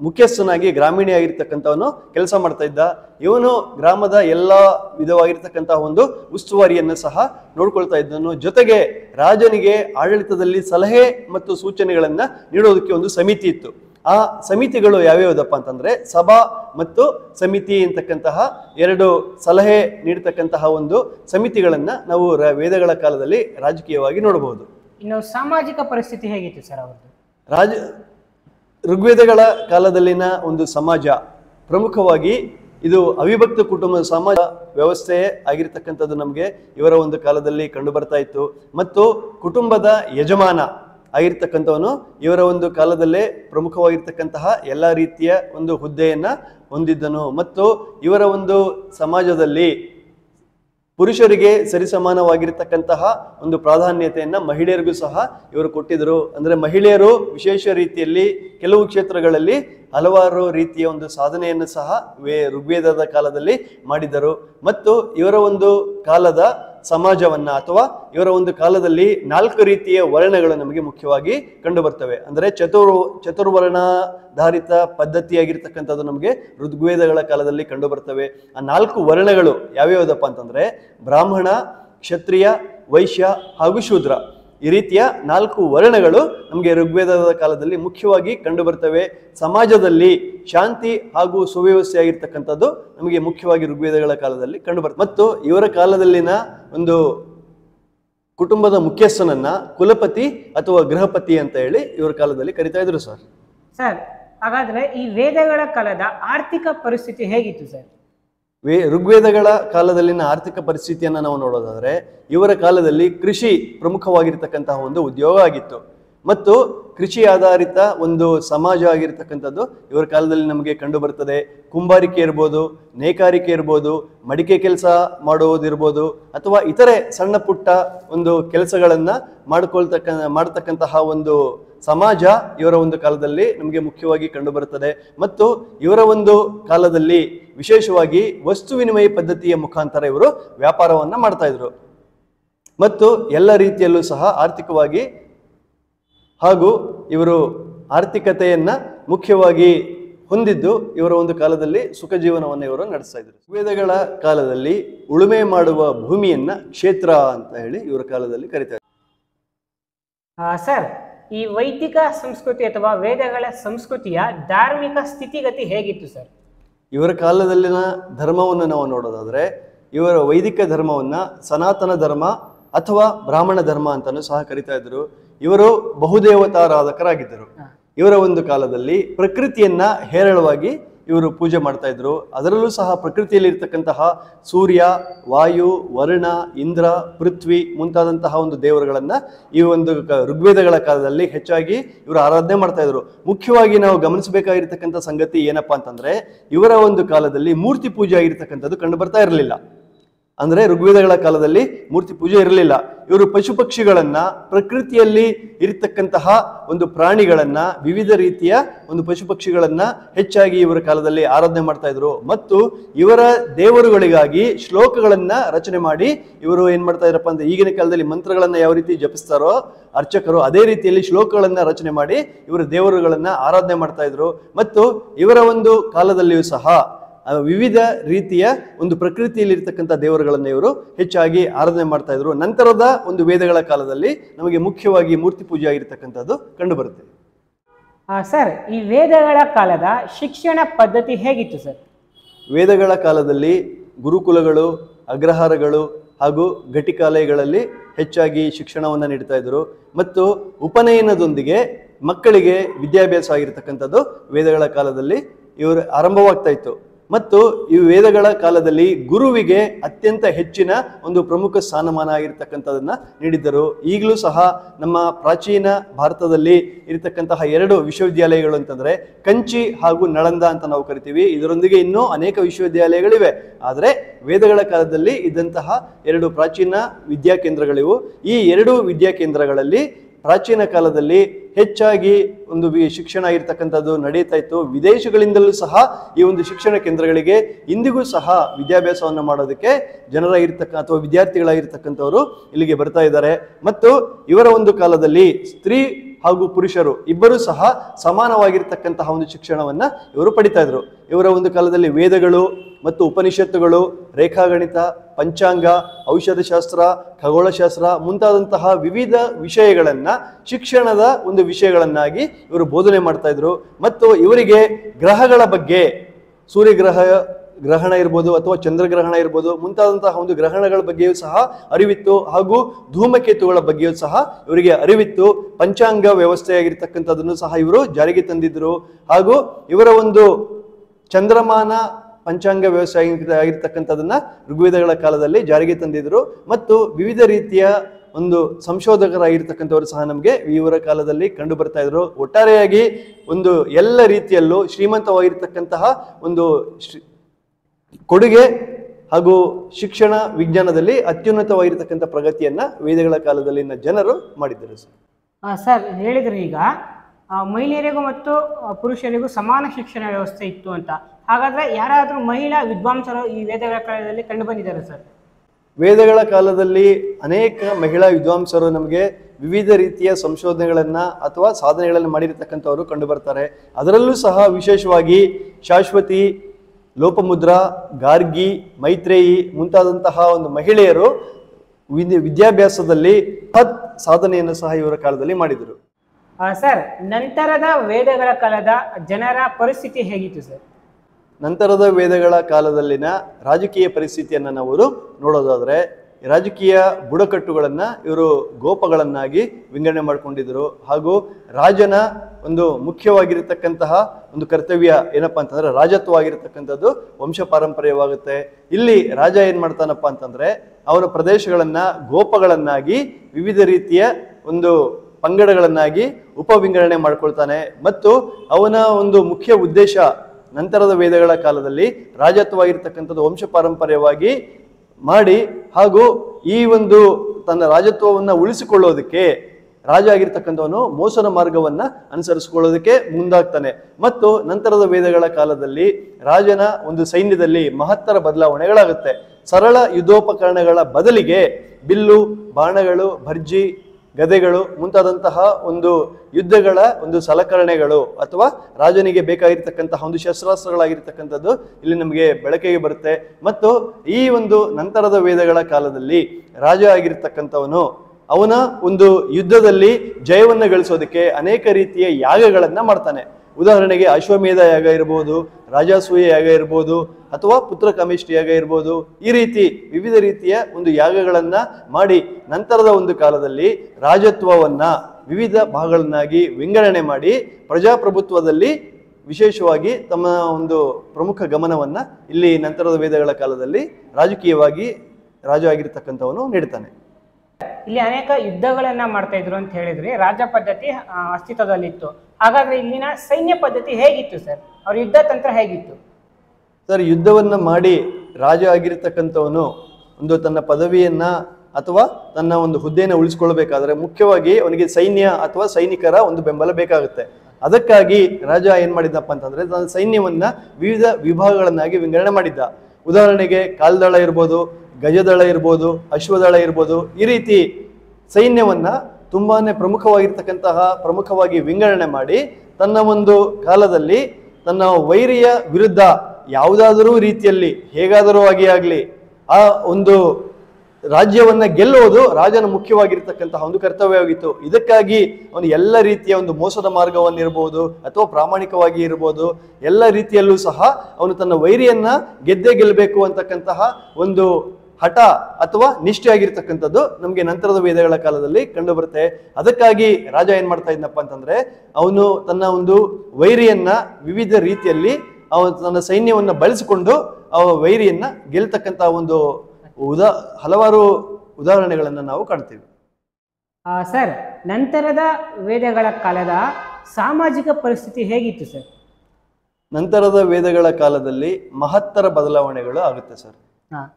ಮುಖ್ಯಸ್ಥನಾಗಿ ಗ್ರಾಮೀಣಿ ಆಗಿರ್ತಕ್ಕಂಥವನು ಕೆಲಸ ಮಾಡ್ತಾ ಇದ್ದ. ಇವನು ಗ್ರಾಮದ ಎಲ್ಲ ವಿಧವಾಗಿರ್ತಕ್ಕಂತಹ ಒಂದು ಉಸ್ತುವಾರಿಯನ್ನು ಸಹ ನೋಡ್ಕೊಳ್ತಾ ಇದ್ದನು. ಜೊತೆಗೆ ರಾಜನಿಗೆ ಆಡಳಿತದಲ್ಲಿ ಸಲಹೆ ಮತ್ತು ಸೂಚನೆಗಳನ್ನ ನೀಡೋದಕ್ಕೆ ಒಂದು ಸಮಿತಿ ಇತ್ತು. ಆ ಸಮಿತಿಗಳು ಯಾವ್ಯಾವುದಪ್ಪ ಅಂತಂದ್ರೆ ಸಭಾ ಮತ್ತು ಸಮಿತಿ ಅಂತಕ್ಕಂತಹ ಎರಡು ಸಲಹೆ ನೀಡತಕ್ಕಂತಹ ಒಂದು ಸಮಿತಿಗಳನ್ನ ನಾವು ವೇದಗಳ ಕಾಲದಲ್ಲಿ ರಾಜಕೀಯವಾಗಿ ನೋಡಬಹುದು ಇನ್ನು ಸಾಮಾಜಿಕ ಪರಿಸ್ಥಿತಿ ಹೇಗಿತ್ತು ಸರ್ ಅವರದ್ದು? ರಾಜ ಋಗ್ವೇದಗಳ ಕಾಲದಲ್ಲಿನ ಒಂದು ಸಮಾಜ ಪ್ರಮುಖವಾಗಿ ಇದು ಅವಿಭಕ್ತ ಕುಟುಂಬದ ಸಮಾಜ ವ್ಯವಸ್ಥೆ ಆಗಿರತಕ್ಕಂಥದ್ದು ನಮಗೆ ಇವರ ಒಂದು ಕಾಲದಲ್ಲಿ ಕಂಡು ಬರ್ತಾ ಇತ್ತು. ಮತ್ತು ಕುಟುಂಬದ ಯಜಮಾನ ಆಗಿರ್ತಕ್ಕಂಥವನು ಇವರ ಒಂದು ಕಾಲದಲ್ಲೇ ಪ್ರಮುಖವಾಗಿರ್ತಕ್ಕಂತಹ ಎಲ್ಲ ರೀತಿಯ ಒಂದು ಹುದ್ದೆಯನ್ನು ಹೊಂದಿದ್ದನು. ಮತ್ತು ಇವರ ಒಂದು ಸಮಾಜದಲ್ಲಿ ಪುರುಷರಿಗೆ ಸರಿಸಮಾನವಾಗಿರ್ತಕ್ಕಂತಹ ಒಂದು ಪ್ರಾಧಾನ್ಯತೆಯನ್ನು ಮಹಿಳೆಯರಿಗೂ ಸಹ ಇವರು ಕೊಟ್ಟಿದ್ದರು. ಅಂದರೆ ಮಹಿಳೆಯರು ವಿಶೇಷ ರೀತಿಯಲ್ಲಿ ಕೆಲವು ಕ್ಷೇತ್ರಗಳಲ್ಲಿ ಹಲವಾರು ರೀತಿಯ ಒಂದು ಸಾಧನೆಯನ್ನು ಸಹ ವೇ ಋಗ್ವೇದದ ಕಾಲದಲ್ಲಿ ಮಾಡಿದರು ಮತ್ತು ಇವರ ಒಂದು ಕಾಲದ ಸಮಾಜವನ್ನ ಅಥವಾ ಇವರ ಒಂದು ಕಾಲದಲ್ಲಿ ನಾಲ್ಕು ರೀತಿಯ ವರ್ಣಗಳು ನಮಗೆ ಮುಖ್ಯವಾಗಿ ಕಂಡು ಬರ್ತವೆ ಅಂದ್ರೆ ಚತುರ್, ಚತುರ್ವರ್ಣಾಧಾರಿತ ಪದ್ಧತಿಯಾಗಿರ್ತಕ್ಕಂಥದ್ದು ನಮಗೆ ಋಗ್ವೇದಗಳ ಕಾಲದಲ್ಲಿ ಕಂಡು ಬರ್ತವೆ ಆ ನಾಲ್ಕು ವರ್ಣಗಳು ಯಾವ್ಯಾವುದಪ್ಪ ಅಂತಂದ್ರೆ ಬ್ರಾಹ್ಮಣ, ಕ್ಷತ್ರಿಯ, ವೈಶ್ಯ ಹಾಗೂ ಶೂದ್ರ. ಈ ರೀತಿಯ ನಾಲ್ಕು ವರ್ಣಗಳು ನಮಗೆ ಋಗ್ವೇದದ ಕಾಲದಲ್ಲಿ ಮುಖ್ಯವಾಗಿ ಕಂಡು ಬರ್ತವೆ ಸಮಾಜದಲ್ಲಿ ಶಾಂತಿ ಹಾಗೂ ಸುವ್ಯವಸ್ಥೆಯಾಗಿರ್ತಕ್ಕಂಥದ್ದು ನಮಗೆ ಮುಖ್ಯವಾಗಿ ಋಗ್ವೇದಗಳ ಕಾಲದಲ್ಲಿ ಕಂಡು ಬರ್ತದೆ ಮತ್ತು ಇವರ ಕಾಲದಲ್ಲಿನ ಒಂದು ಕುಟುಂಬದ ಮುಖ್ಯಸ್ಥನನ್ನ ಕುಲಪತಿ ಅಥವಾ ಗೃಹಪತಿ ಅಂತ ಹೇಳಿ ಇವರ ಕಾಲದಲ್ಲಿ ಕರಿತಾ ಇದ್ರು ಸರ್. ಸರ್, ಹಾಗಾದ್ರೆ ಈ ವೇದಗಳ ಕಾಲದ ಆರ್ಥಿಕ ಪರಿಸ್ಥಿತಿ ಹೇಗಿತ್ತು ಸರ್? ವೇ ಋಗ್ವೇದಗಳ ಕಾಲದಲ್ಲಿನ ಆರ್ಥಿಕ ಪರಿಸ್ಥಿತಿಯನ್ನು ನಾವು ನೋಡೋದಾದರೆ, ಇವರ ಕಾಲದಲ್ಲಿ ಕೃಷಿ ಪ್ರಮುಖವಾಗಿರ್ತಕ್ಕಂತಹ ಒಂದು ಉದ್ಯೋಗ ಆಗಿತ್ತು. ಮತ್ತು ಕೃಷಿ ಆಧಾರಿತ ಒಂದು ಸಮಾಜ ಆಗಿರ್ತಕ್ಕಂಥದ್ದು ಇವರ ಕಾಲದಲ್ಲಿ ನಮಗೆ ಕಂಡು ಬರ್ತದೆ. ಕುಂಬಾರಿಕೆ ಇರ್ಬೋದು, ನೇಕಾರಿಕೆ ಇರ್ಬೋದು, ಮಡಿಕೆ ಕೆಲಸ ಮಾಡುವುದಿರ್ಬೋದು, ಅಥವಾ ಇತರೆ ಸಣ್ಣ ಪುಟ್ಟ ಒಂದು ಕೆಲಸಗಳನ್ನು ಮಾಡ್ಕೊಳ್ತಕ್ಕ, ಮಾಡ್ತಕ್ಕಂತಹ ಒಂದು ಸಮಾಜ ಇವರ ಒಂದು ಕಾಲದಲ್ಲಿ ನಮಗೆ ಮುಖ್ಯವಾಗಿ ಕಂಡು ಬರುತ್ತದೆ ಮತ್ತು ಇವರ ಒಂದು ಕಾಲದಲ್ಲಿ ವಿಶೇಷವಾಗಿ ವಸ್ತು ವಿನಿಮಯ ಪದ್ಧತಿಯ ಮುಖಾಂತರ ಇವರು ವ್ಯಾಪಾರವನ್ನ ಮಾಡ್ತಾ ಇದ್ರು. ಮತ್ತು ಎಲ್ಲ ರೀತಿಯಲ್ಲೂ ಸಹ ಆರ್ಥಿಕವಾಗಿ ಹಾಗೂ ಇವರು ಆರ್ಥಿಕತೆಯನ್ನ ಮುಖ್ಯವಾಗಿ ಹೊಂದಿದ್ದು ಇವರ ಒಂದು ಕಾಲದಲ್ಲಿ ಸುಖ ಜೀವನವನ್ನು ಇವರು ನಡೆಸ್ತಾ ಇದ್ರು. ವೇದಗಳ ಕಾಲದಲ್ಲಿ ಉಳುಮೆ ಮಾಡುವ ಭೂಮಿಯನ್ನ ಕ್ಷೇತ್ರ ಅಂತ ಹೇಳಿ ಇವರ ಕಾಲದಲ್ಲಿ ಕರಿತಾರೆ. ಸರ್, ಈ ವೈದಿಕ ಸಂಸ್ಕೃತಿ ಅಥವಾ ವೇದಗಳ ಸಂಸ್ಕೃತಿಯ ಧಾರ್ಮಿಕ ಸ್ಥಿತಿಗತಿ ಹೇಗಿತ್ತು, ಸರ್? ಇವರ ಕಾಲದಲ್ಲಿನ ಧರ್ಮವನ್ನು ನಾವು ನೋಡೋದಾದರೆ ಇವರ ವೈದಿಕ ಧರ್ಮವನ್ನು ಸನಾತನ ಧರ್ಮ ಅಥವಾ ಬ್ರಾಹ್ಮಣ ಧರ್ಮ ಅಂತಲೂ ಸಹ ಕರಿತಾ ಇದ್ರು ಇವರು ಬಹುದೇವತಾರಾಧಕರಾಗಿದ್ದರು. ಇವರ ಒಂದು ಕಾಲದಲ್ಲಿ ಪ್ರಕೃತಿಯನ್ನ ಹೇರಳವಾಗಿ ಇವರು ಪೂಜೆ ಮಾಡ್ತಾ ಇದ್ರು. ಅದರಲ್ಲೂ ಸಹ ಪ್ರಕೃತಿಯಲ್ಲಿ ಇರ್ತಕ್ಕಂತಹ ಸೂರ್ಯ, ವಾಯು, ವರುಣ, ಇಂದ್ರ, ಪೃಥ್ವಿ ಮುಂತಾದಂತಹ ಒಂದು ದೇವರುಗಳನ್ನ ಈ ಒಂದು ಋಗ್ವೇದಗಳ ಕಾಲದಲ್ಲಿ ಹೆಚ್ಚಾಗಿ ಇವರು ಆರಾಧನೆ ಮಾಡ್ತಾ ಇದ್ರು. ಮುಖ್ಯವಾಗಿ ನಾವು ಗಮನಿಸಬೇಕಾಗಿರ್ತಕ್ಕಂಥ ಸಂಗತಿ ಏನಪ್ಪಾ ಅಂತಂದ್ರೆ, ಇವರ ಒಂದು ಕಾಲದಲ್ಲಿ ಮೂರ್ತಿ ಪೂಜೆ ಆಗಿರ್ತಕ್ಕಂಥದ್ದು ಕಂಡು ಬರ್ತಾ ಇರಲಿಲ್ಲ. ಅಂದ್ರೆ ಋಗ್ವೇದಗಳ ಕಾಲದಲ್ಲಿ ಮೂರ್ತಿ ಪೂಜೆ ಇರಲಿಲ್ಲ. ಇವರು ಪಶು ಪಕ್ಷಿಗಳನ್ನ ಪ್ರಕೃತಿಯಲ್ಲಿ ಇರತಕ್ಕಂತಹ ಒಂದು ಪ್ರಾಣಿಗಳನ್ನ ವಿವಿಧ ರೀತಿಯ ಒಂದು ಪಶು ಪಕ್ಷಿಗಳನ್ನ ಹೆಚ್ಚಾಗಿ ಇವರ ಕಾಲದಲ್ಲಿ ಆರಾಧನೆ ಮಾಡ್ತಾ ಇದ್ರು. ಮತ್ತು ಇವರ ದೇವರುಗಳಿಗಾಗಿ ಶ್ಲೋಕಗಳನ್ನ ರಚನೆ ಮಾಡಿ ಇವರು ಏನ್ ಮಾಡ್ತಾ ಇದ್ರಪ್ಪ ಅಂದ್ರೆ ಈಗಿನ ಕಾಲದಲ್ಲಿ ಮಂತ್ರಗಳನ್ನ ಯಾವ ರೀತಿ ಜಪಿಸ್ತಾರೋ ಅರ್ಚಕರು ಅದೇ ರೀತಿಯಲ್ಲಿ ಶ್ಲೋಕಗಳನ್ನ ರಚನೆ ಮಾಡಿ ಇವರ ದೇವರುಗಳನ್ನ ಆರಾಧನೆ ಮಾಡ್ತಾ ಇದ್ರು. ಮತ್ತು ಇವರ ಒಂದು ಕಾಲದಲ್ಲಿಯೂ ಸಹ ವಿವಿಧ ರೀತಿಯ ಒಂದು ಪ್ರಕೃತಿಯಲ್ಲಿ ಇರ್ತಕ್ಕಂಥ ದೇವರುಗಳನ್ನು ಇವರು ಹೆಚ್ಚಾಗಿ ಆರಾಧನೆ ಮಾಡ್ತಾ ಇದ್ರು. ನಂತರದ ಒಂದು ವೇದಗಳ ಕಾಲದಲ್ಲಿ ನಮಗೆ ಮುಖ್ಯವಾಗಿ ಮೂರ್ತಿ ಪೂಜೆ ಆಗಿರ್ತಕ್ಕಂಥದ್ದು ಕಂಡು ಬರುತ್ತೆ ಸರ್ ಈ ವೇದಗಳ ಕಾಲದ ಶಿಕ್ಷಣ ಪದ್ಧತಿ ಹೇಗಿತ್ತು ಸರ್? ವೇದಗಳ ಕಾಲದಲ್ಲಿ ಗುರುಕುಲಗಳು ಅಗ್ರಹಾರಗಳು ಹಾಗೂ ಘಟಿಕಾಲಯಗಳಲ್ಲಿ ಹೆಚ್ಚಾಗಿ ಶಿಕ್ಷಣವನ್ನು ನೀಡ್ತಾ ಇದ್ರು. ಮತ್ತು ಉಪನಯನದೊಂದಿಗೆ ಮಕ್ಕಳಿಗೆ ವಿದ್ಯಾಭ್ಯಾಸ ಆಗಿರ್ತಕ್ಕಂಥದ್ದು ವೇದಗಳ ಕಾಲದಲ್ಲಿ ಇವರು ಆರಂಭವಾಗ್ತಾ ಇತ್ತು. ಮತ್ತು ಈ ವೇದಗಳ ಕಾಲದಲ್ಲಿ ಗುರುವಿಗೆ ಅತ್ಯಂತ ಹೆಚ್ಚಿನ ಒಂದು ಪ್ರಮುಖ ಸ್ಥಾನಮಾನ ಆಗಿರ್ತಕ್ಕಂಥದನ್ನ ನೀಡಿದ್ದರು. ಈಗಲೂ ಸಹ ನಮ್ಮ ಪ್ರಾಚೀನ ಭಾರತದಲ್ಲಿ ಇರತಕ್ಕಂತಹ ಎರಡು ವಿಶ್ವವಿದ್ಯಾಲಯಗಳು ಅಂತಂದ್ರೆ ಕಂಚಿ ಹಾಗೂ ನಳಂದ ಅಂತ ನಾವು ಕರಿತೀವಿ. ಇದರೊಂದಿಗೆ ಇನ್ನೂ ಅನೇಕ ವಿಶ್ವವಿದ್ಯಾಲಯಗಳಿವೆ. ಆದರೆ ವೇದಗಳ ಕಾಲದಲ್ಲಿ ಇದ್ದಂತಹ ಎರಡು ಪ್ರಾಚೀನ ವಿದ್ಯಾಕೇಂದ್ರಗಳಿವು ಈ ಎರಡು ವಿದ್ಯಾಕೇಂದ್ರಗಳಲ್ಲಿ ಪ್ರಾಚೀನ ಕಾಲದಲ್ಲಿ ಹೆಚ್ಚಾಗಿ ಒಂದು ಶಿಕ್ಷಣ ಇರ್ತಕ್ಕಂಥದ್ದು ನಡೀತಾ ಇತ್ತು. ವಿದೇಶಗಳಿಂದಲೂ ಸಹ ಈ ಒಂದು ಶಿಕ್ಷಣ ಕೇಂದ್ರಗಳಿಗೆ ಇಂದಿಗೂ ಸಹ ವಿದ್ಯಾಭ್ಯಾಸವನ್ನು ಮಾಡೋದಕ್ಕೆ ಜನರ ಇರ್ತಕ್ಕ, ಅಥವಾ ವಿದ್ಯಾರ್ಥಿಗಳಾಗಿರ್ತಕ್ಕಂಥವರು ಇಲ್ಲಿಗೆ ಬರ್ತಾ ಇದ್ದಾರೆ. ಮತ್ತು ಇವರ ಒಂದು ಕಾಲದಲ್ಲಿ ಸ್ತ್ರೀ ಹಾಗೂ ಪುರುಷರು ಇಬ್ಬರೂ ಸಹ ಸಮಾನವಾಗಿರ್ತಕ್ಕಂತಹ ಒಂದು ಶಿಕ್ಷಣವನ್ನ ಇವರು ಪಡಿತಾ ಇದ್ರು. ಇವರ ಒಂದು ಕಾಲದಲ್ಲಿ ವೇದಗಳು ಮತ್ತು ಉಪನಿಷತ್ತುಗಳು, ರೇಖಾಗಣಿತ, ಪಂಚಾಂಗ, ಔಷಧಶಾಸ್ತ್ರ, ಖಗೋಳಶಾಸ್ತ್ರ ಮುಂತಾದಂತಹ ವಿವಿಧ ವಿಷಯಗಳನ್ನ, ಶಿಕ್ಷಣದ ಒಂದು ವಿಷಯಗಳನ್ನಾಗಿ ಇವರು ಬೋಧನೆ ಮಾಡ್ತಾ ಇದ್ರು. ಮತ್ತು ಇವರಿಗೆ ಗ್ರಹಗಳ ಬಗ್ಗೆ, ಸೂರ್ಯಗ್ರಹ ಗ್ರಹಣ ಇರ್ಬೋದು ಅಥವಾ ಚಂದ್ರಗ್ರಹಣ ಇರ್ಬೋದು, ಮುಂತಾದಂತಹ ಒಂದು ಗ್ರಹಣಗಳ ಬಗ್ಗೆಯೂ ಸಹ ಅರಿವಿತ್ತು ಹಾಗೂ ಧೂಮಕೇತುಗಳ ಬಗ್ಗೆಯೂ ಸಹ ಇವರಿಗೆ ಅರಿವಿತ್ತು. ಪಂಚಾಂಗ ವ್ಯವಸ್ಥೆಯಾಗಿರ್ತಕ್ಕಂಥದ್ದನ್ನು ಸಹ ಇವರು ಜಾರಿಗೆ ತಂದಿದ್ದರು. ಹಾಗೂ ಇವರ ಒಂದು ಚಂದ್ರಮಾನ ಪಂಚಾಂಗ ವ್ಯವಸ್ಥೆ ಆಗಿರ್ತಕ್ಕಂಥದನ್ನ ಋಗ್ವೇದಗಳ ಕಾಲದಲ್ಲಿ ಜಾರಿಗೆ ತಂದಿದ್ರು ಮತ್ತು ವಿವಿಧ ರೀತಿಯ ಒಂದು ಸಂಶೋಧಕರಾಗಿರ್ತಕ್ಕಂಥವರು ಸಹ ನಮಗೆ ಇವರ ಕಾಲದಲ್ಲಿ ಕಂಡು ಬರ್ತಾ ಇದ್ರು ಒಟ್ಟಾರೆಯಾಗಿ ಒಂದು ಎಲ್ಲ ರೀತಿಯಲ್ಲೂ ಶ್ರೀಮಂತವಾಗಿರ್ತಕ್ಕಂತಹ ಒಂದು ಕೊಡುಗೆ ಹಾಗೂ ಶಿಕ್ಷಣ ವಿಜ್ಞಾನದಲ್ಲಿ ಅತ್ಯುನ್ನತವಾಗಿರತಕ್ಕಂಥ ಪ್ರಗತಿಯನ್ನ ವೇದಗಳ ಕಾಲದಲ್ಲಿನ ಜನರು ಮಾಡಿದ್ದರು ಸರ್. ಸರ್ ಹೇಳಿದ್ರು ಈಗ ಮಹಿಳೆಯರಿಗೂ ಮತ್ತು ಪುರುಷರಿಗೂ ಸಮಾನ ಶಿಕ್ಷಣ ವ್ಯವಸ್ಥೆ ಇತ್ತು ಅಂತ. ಹಾಗಾದ್ರೆ ಯಾರಾದರೂ ಮಹಿಳಾ ವಿದ್ವಾಂಸರು ಈ ವೇದಗಳ ಕಾಲದಲ್ಲಿ ಕಂಡು ಬಂದಿದ್ದಾರೆ ಸರ್? ವೇದಗಳ ಕಾಲದಲ್ಲಿ ಅನೇಕ ಮಹಿಳಾ ವಿದ್ವಾಂಸರು ನಮಗೆ ವಿವಿಧ ರೀತಿಯ ಸಂಶೋಧನೆಗಳನ್ನ ಅಥವಾ ಸಾಧನೆಗಳನ್ನು ಮಾಡಿರತಕ್ಕಂಥವರು ಕಂಡು ಬರ್ತಾರೆ ಅದರಲ್ಲೂ ಸಹ ವಿಶೇಷವಾಗಿ ಶಾಶ್ವತಿ ಲೋಪಮುದ್ರ ಗಾರ್ಗಿ ಮೈತ್ರೇಯಿ ಮುಂತಾದಂತಹ ಒಂದು ಮಹಿಳೆಯರು ವಿದ್ಯ- ವಿದ್ಯಾಭ್ಯಾಸದಲ್ಲಿ ಹತ್ ಸಾಧನೆಯನ್ನು ಸಹ ಇವರ ಕಾಲದಲ್ಲಿ ಮಾಡಿದರು. ಸರ್ ನಂತರದ ವೇದಗಳ ಕಾಲದ ಜನರ ಪರಿಸ್ಥಿತಿ ಹೇಗಿತ್ತು ಸರ್? ನಂತರದ ವೇದಗಳ ಕಾಲದಲ್ಲಿನ ರಾಜಕೀಯ ಪರಿಸ್ಥಿತಿಯನ್ನು ನಾವು ನೋಡೋದಾದ್ರೆ ರಾಜಕೀಯ ಬುಡಕಟ್ಟುಗಳನ್ನು ಇವರು ಗೋಪಗಳನ್ನಾಗಿ ವಿಂಗಡಣೆ ಮಾಡಿಕೊಂಡಿದ್ದರು ಹಾಗೂ ರಾಜನ ಒಂದು ಮುಖ್ಯವಾಗಿರತಕ್ಕಂತಹ ಒಂದು ಕರ್ತವ್ಯ ಏನಪ್ಪಾ ಅಂತಂದ್ರೆ ರಾಜತ್ವವಾಗಿರ್ತಕ್ಕಂಥದ್ದು ವಂಶ ಪಾರಂಪರ್ಯವಾಗುತ್ತೆ. ಇಲ್ಲಿ ರಾಜ ಏನ್ ಮಾಡ್ತಾನಪ್ಪ ಅಂತಂದ್ರೆ ಅವರ ಪ್ರದೇಶಗಳನ್ನ ಗೋಪಗಳನ್ನಾಗಿ ವಿವಿಧ ರೀತಿಯ ಒಂದು ಪಂಗಡಗಳನ್ನಾಗಿ ಉಪವಿಂಗಡಣೆ ಮಾಡ್ಕೊಳ್ತಾನೆ. ಮತ್ತು ಅವನ ಒಂದು ಮುಖ್ಯ ಉದ್ದೇಶ ನಂತರದ ವೇದಗಳ ಕಾಲದಲ್ಲಿ ರಾಜತ್ವವಾಗಿರ್ತಕ್ಕಂಥದ್ದು ವಂಶ ಪಾರಂಪರ್ಯವಾಗಿ ಮಾಡಿ ಹಾಗೂ ಈ ಒಂದು ತನ್ನ ರಾಜತ್ವವನ್ನು ಉಳಿಸಿಕೊಳ್ಳೋದಕ್ಕೆ ರಾಜ ಆಗಿರ್ತಕ್ಕಂಥವನು ಮೋಸನ ಮಾರ್ಗವನ್ನ ಅನುಸರಿಸಿಕೊಳ್ಳೋದಕ್ಕೆ ಮುಂದಾಗ್ತಾನೆ. ಮತ್ತು ನಂತರದ ವೇದಗಳ ಕಾಲದಲ್ಲಿ ರಾಜನ ಒಂದು ಸೈನ್ಯದಲ್ಲಿ ಮಹತ್ತರ ಬದಲಾವಣೆಗಳಾಗುತ್ತೆ. ಸರಳ ಯುದ್ಧೋಪಕರಣಗಳ ಬದಲಿಗೆ ಬಿಲ್ಲು, ಬಾಣಗಳು, ಭರ್ಜಿ ಗದೆಗಳು ಮುಂತಾದಂತಹ ಒಂದು ಯುದ್ಧಗಳ ಒಂದು ಸಲಕರಣೆಗಳು ಅಥವಾ ರಾಜನಿಗೆ ಬೇಕಾಗಿರ್ತಕ್ಕಂತಹ ಒಂದು ಶಸ್ತ್ರಾಸ್ತ್ರಗಳಾಗಿರ್ತಕ್ಕಂಥದ್ದು ಇಲ್ಲಿ ನಮಗೆ ಬೆಳಕಿಗೆ ಬರುತ್ತೆ. ಮತ್ತು ಈ ಒಂದು ನಂತರದ ವೇದಗಳ ಕಾಲದಲ್ಲಿ ರಾಜ ಆಗಿರ್ತಕ್ಕಂಥವನು ಅವನ ಒಂದು ಯುದ್ಧದಲ್ಲಿ ಜಯವನ್ನು ಗಳಿಸೋದಕ್ಕೆ ಅನೇಕ ರೀತಿಯ ಯಾಗಗಳನ್ನು ಮಾಡ್ತಾನೆ. ಉದಾಹರಣೆಗೆ ಅಶ್ವಮೇಧ ಯಾಗ ಇರ್ಬೋದು, ರಾಜಾಸೂಯ ಯಾಗ ಇರ್ಬೋದು ಅಥವಾ ಪುತ್ರ ಕಮಿಷ್ಠ ಯಾಗ ಇರ್ಬೋದು. ಈ ರೀತಿ ವಿವಿಧ ರೀತಿಯ ಒಂದು ಯಾಗಗಳನ್ನ ಮಾಡಿ ನಂತರದ ಒಂದು ಕಾಲದಲ್ಲಿ ರಾಜತ್ವವನ್ನ ವಿವಿಧ ಭಾಗಗಳನ್ನಾಗಿ ವಿಂಗಡಣೆ ಮಾಡಿ ಪ್ರಜಾಪ್ರಭುತ್ವದಲ್ಲಿ ವಿಶೇಷವಾಗಿ ತಮ್ಮ ಒಂದು ಪ್ರಮುಖ ಗಮನವನ್ನ ಇಲ್ಲಿ ನಂತರದ ವೇದಗಳ ಕಾಲದಲ್ಲಿ ರಾಜಕೀಯವಾಗಿ ರಾಜ ಆಗಿರ್ತಕ್ಕಂಥವನು ನೀಡ್ತಾನೆ. ಇಲ್ಲಿ ಅನೇಕ ಯುದ್ಧಗಳನ್ನ ಮಾಡ್ತಾ ಇದ್ರು ಅಂತ ಹೇಳಿದ್ರಿ ರಾಜ ಪದ್ಧತಿ ಅಸ್ತಿತ್ವದಲ್ಲಿತ್ತು. ಹಾಗಾದ್ರೆ ಇಲ್ಲಿನ ಸೈನ್ಯ ಪದ್ಧತಿ ಹೇಗಿತ್ತು ಸರ್? ಅವ್ರ ಯುದ್ಧ ತಂತ್ರ ಹೇಗಿತ್ತು? ಸರ್, ಯುದ್ಧವನ್ನ ಮಾಡಿ ರಾಜ ಆಗಿರತಕ್ಕಂಥವನು ಒಂದು ತನ್ನ ಪದವಿಯನ್ನ ಅಥವಾ ತನ್ನ ಒಂದು ಹುದ್ದೆಯನ್ನು ಉಳಿಸ್ಕೊಳ್ಬೇಕಾದ್ರೆ ಮುಖ್ಯವಾಗಿ ಅವನಿಗೆ ಸೈನ್ಯ ಅಥವಾ ಸೈನಿಕರ ಒಂದು ಬೆಂಬಲ ಬೇಕಾಗುತ್ತೆ. ಅದಕ್ಕಾಗಿ ರಾಜ ಏನ್ ಮಾಡಿದ್ದಪ್ಪ ಅಂತಂದ್ರೆ ತನ್ನ ಸೈನ್ಯವನ್ನ ವಿವಿಧ ವಿಭಾಗಗಳನ್ನಾಗಿ ವಿಂಗಡಣೆ ಮಾಡಿದ್ದ. ಉದಾಹರಣೆಗೆ ಕಾಲ್ದಳ ಇರ್ಬೋದು, ಗಜದಳ ಇರ್ಬೋದು, ಅಶ್ವದಳ ಇರ್ಬೋದು, ಈ ರೀತಿ ಸೈನ್ಯವನ್ನ ತುಂಬಾನೇ ಪ್ರಮುಖವಾಗಿರ್ತಕ್ಕಂತಹ ಪ್ರಮುಖವಾಗಿ ವಿಂಗಡಣೆ ಮಾಡಿ ತನ್ನ ಒಂದು ಕಾಲದಲ್ಲಿ ತನ್ನ ವೈರಿಯ ವಿರುದ್ಧ ಯಾವುದಾದರೂ ರೀತಿಯಲ್ಲಿ, ಹೇಗಾದರೂ ಆಗಿ ಆಗಲಿ, ಆ ಒಂದು ರಾಜ್ಯವನ್ನ ಗೆಲ್ಲುವುದು ರಾಜನ ಮುಖ್ಯವಾಗಿರ್ತಕ್ಕಂತಹ ಒಂದು ಕರ್ತವ್ಯವಾಗಿತ್ತು. ಇದಕ್ಕಾಗಿ ಅವನು ಎಲ್ಲ ರೀತಿಯ ಒಂದು ಮೋಸದ ಮಾರ್ಗವನ್ನಿರ್ಬೋದು ಅಥವಾ ಪ್ರಾಮಾಣಿಕವಾಗಿ ಇರ್ಬೋದು, ಎಲ್ಲ ರೀತಿಯಲ್ಲೂ ಸಹ ಅವನು ತನ್ನ ವೈರಿಯನ್ನ ಗೆದ್ದೇ ಗೆಲ್ಲಬೇಕು ಅಂತಕ್ಕಂತಹ ಒಂದು ಹಠ ಅಥವಾ ನಿಷ್ಠೆ ಆಗಿರ್ತಕ್ಕಂಥದ್ದು ನಮಗೆ ನಂತರದ ವೇದಗಳ ಕಾಲದಲ್ಲಿ ಕಂಡು ಬರುತ್ತೆ ಅದಕ್ಕಾಗಿ ರಾಜ ಏನ್ ಮಾಡ್ತಾ ಇದ್ನಪ್ಪ ಅಂತಂದ್ರೆ, ಅವನು ತನ್ನ ಒಂದು ವೈರಿಯನ್ನ ವಿವಿಧ ರೀತಿಯಲ್ಲಿ ಅವ ತನ್ನ ಸೈನ್ಯವನ್ನು ಬಳಸಿಕೊಂಡು ಅವ ವೈರಿಯನ್ನ ಗೆಲ್ತಕ್ಕಂತ ಒಂದು ಉದಾ ಹಲವಾರು ಉದಾಹರಣೆಗಳನ್ನು ನಾವು ಕಾಣ್ತೀವಿ. ಆ, ಸರ್ ನಂತರದ ವೇದಗಳ ಕಾಲದ ಸಾಮಾಜಿಕ ಪರಿಸ್ಥಿತಿ ಹೇಗಿತ್ತು ಸರ್? ನಂತರದ ವೇದಗಳ ಕಾಲದಲ್ಲಿ ಮಹತ್ತರ ಬದಲಾವಣೆಗಳು ಆಗುತ್ತೆ ಸರ್.